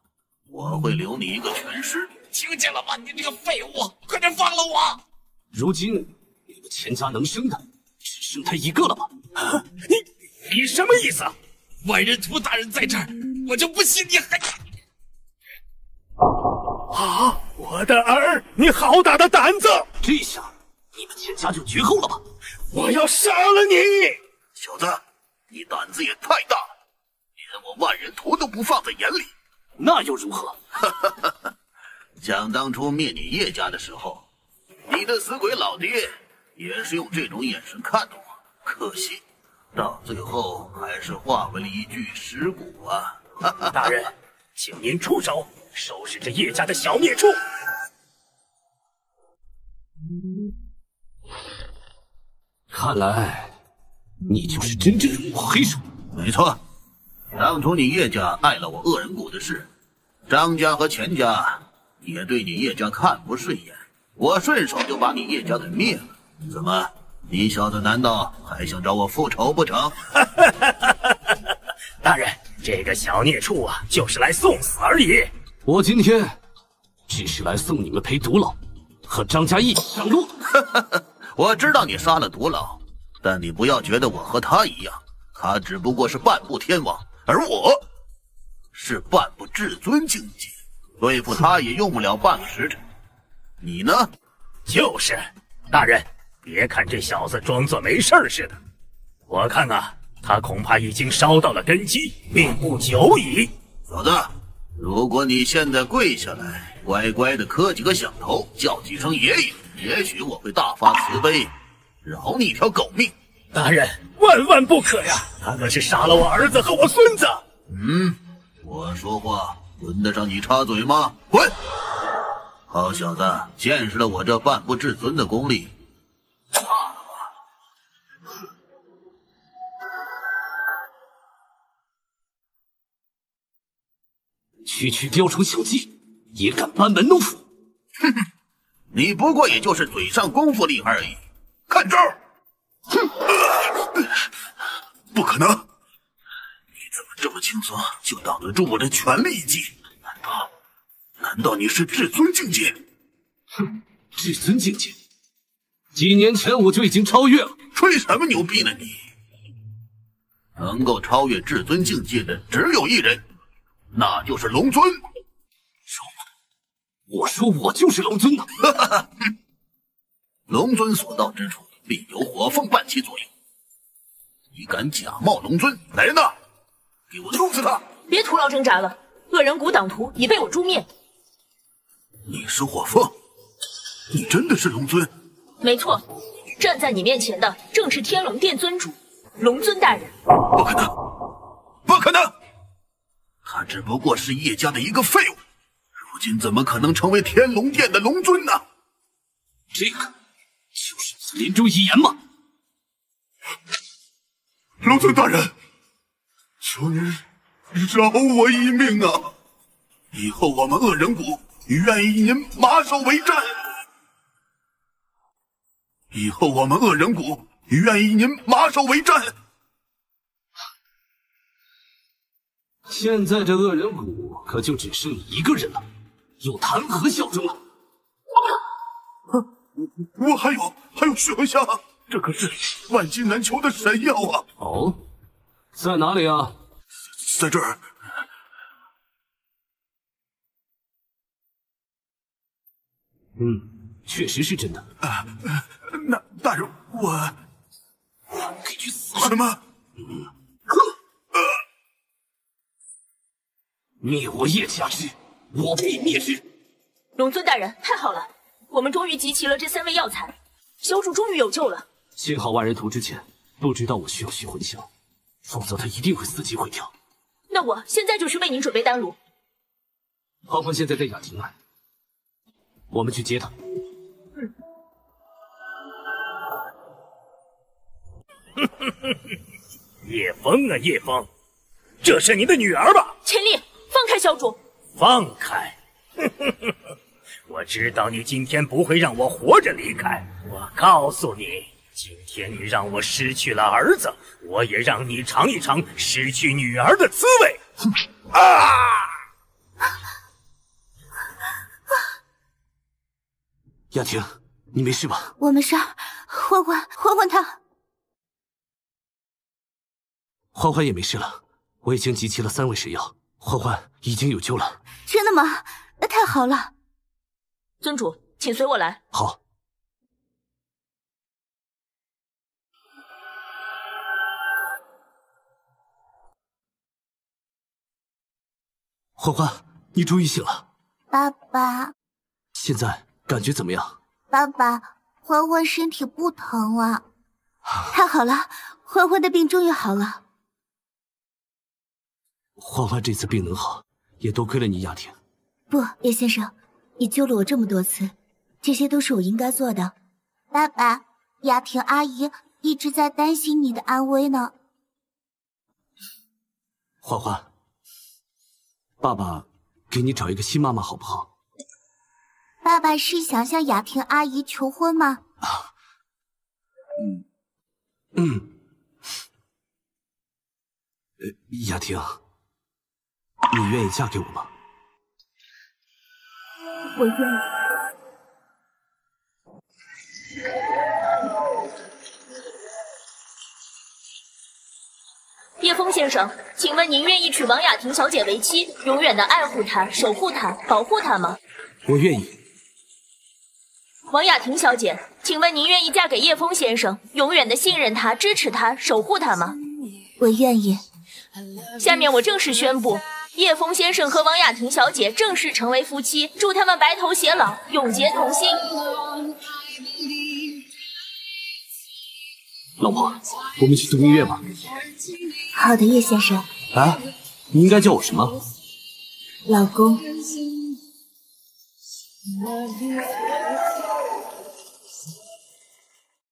我会留你一个全尸。听见了吗？你这个废物，快点放了我！如今你们钱家能生的只剩他一个了吧？啊你你什么意思？万人图大人在这儿，我就不信你还……啊！我的儿，你好大的胆子！这下你们钱家就绝后了吧？我要杀了你，小子！你胆子也太大了，连我万人屠都不放在眼里，那又如何？想当初灭你叶家的时候，你的死鬼老爹也是用这种眼神看着我，可惜到最后还是化为了一具尸骨啊！大人，请您出手收拾这叶家的小孽畜。看来你就是真正的幕后黑手。没错，当初你叶家碍了我恶人谷的事，张家和钱家也对你叶家看不顺眼，我顺手就把你叶家给灭了。怎么，你小子难道还想找我复仇不成？大人，这个小孽畜啊，就是来送死而已。我今天只是来送你们陪独老和张家一起上路。我知道你杀了独老，但你不要觉得我和他一样，他只不过是半步天王，而我是半步至尊境界，对付他也用不了半个时辰。你呢？就是，大人，别看这小子装作没事似的，我看啊，他恐怕已经烧到了根基，命不久矣。小子，如果你现在跪下来，乖乖的磕几个响头，叫几声爷爷，也许我会大发慈悲，饶你一条狗命。大人，万万不可呀！他可是杀了我儿子和我孙子。嗯，我说话轮得上你插嘴吗？滚！好小子，见识了我这半步至尊的功力，怕了吧？区区雕虫小技也敢班门弄斧？哼哼，你不过也就是嘴上功夫厉害而已。看招！哼！不可能！你怎么这么轻松就挡得住我的全力一击？难道难道你是至尊境界？哼，至尊境界，几年前我就已经超越了。吹什么牛逼呢你？能够超越至尊境界的只有一人，那就是龙尊。说我说我就是龙尊呐！哈哈哈！龙尊所到之处，必有火凤伴其左右。你敢假冒龙尊？来人呐！给我弄死他！别徒劳挣扎了，恶人谷党徒已被我诛灭。你是火凤？你真的是龙尊？没错，站在你面前的正是天龙殿尊主龙尊大人。不可能！不可能！他只不过是叶家的一个废物。如今怎么可能成为天龙殿的龙尊呢？这个就是临终遗言吗？龙尊大人，求您饶我一命啊！以后我们恶人谷愿意您马首为瞻。以后我们恶人谷愿意您马首为瞻。现在这恶人谷可就只剩你一个人了。又谈何效忠啊！我还有还有血魂香，这可是万金难求的神药啊！哦，在哪里啊？在这儿。嗯，确实是真的。啊，那大人，我我可以去死了。什么？嗯，灭我叶家之！我必灭之！龙尊大人，太好了，我们终于集齐了这三味药材，小主终于有救了。幸好万人图之前不知道我需要血魂香，否则他一定会伺机毁掉。那我现在就去为您准备丹炉。浩欢现在在雅婷那，我们去接他。嗯。叶枫啊，叶枫，这是你的女儿吧？陈丽，放开小主！放开！我知道你今天不会让我活着离开。我告诉你，今天你让我失去了儿子，我也让你尝一尝失去女儿的滋味。啊！雅婷，你没事吧？我没事，欢欢，欢欢他，欢欢也没事了。我已经集齐了三味神药，欢欢已经有救了。真的吗？那太好了。尊主，请随我来。好。欢欢，你终于醒了。爸爸，现在感觉怎么样？爸爸，欢欢身体不疼了。太好了，欢欢的病终于好了。欢欢这次病能好，也多亏了你，雅婷。不，叶先生，你救了我这么多次，这些都是我应该做的。爸爸，雅婷阿姨一直在担心你的安危呢。欢欢，爸爸给你找一个新妈妈好不好？爸爸是想向雅婷阿姨求婚吗？嗯嗯。呃，雅婷，你愿意嫁给我吗？我愿意。叶枫先生，请问您愿意娶王雅婷小姐为妻，永远的爱护她、守护她、保护她吗？我愿意。王雅婷小姐，请问您愿意嫁给叶枫先生，永远的信任他、支持他、守护他吗？我愿意。下面我正式宣布，叶枫先生和王雅婷小姐正式成为夫妻，祝他们白头偕老，永结同心。老婆，我们去度蜜月吧。好的，叶先生。啊，你应该叫我什么？老公。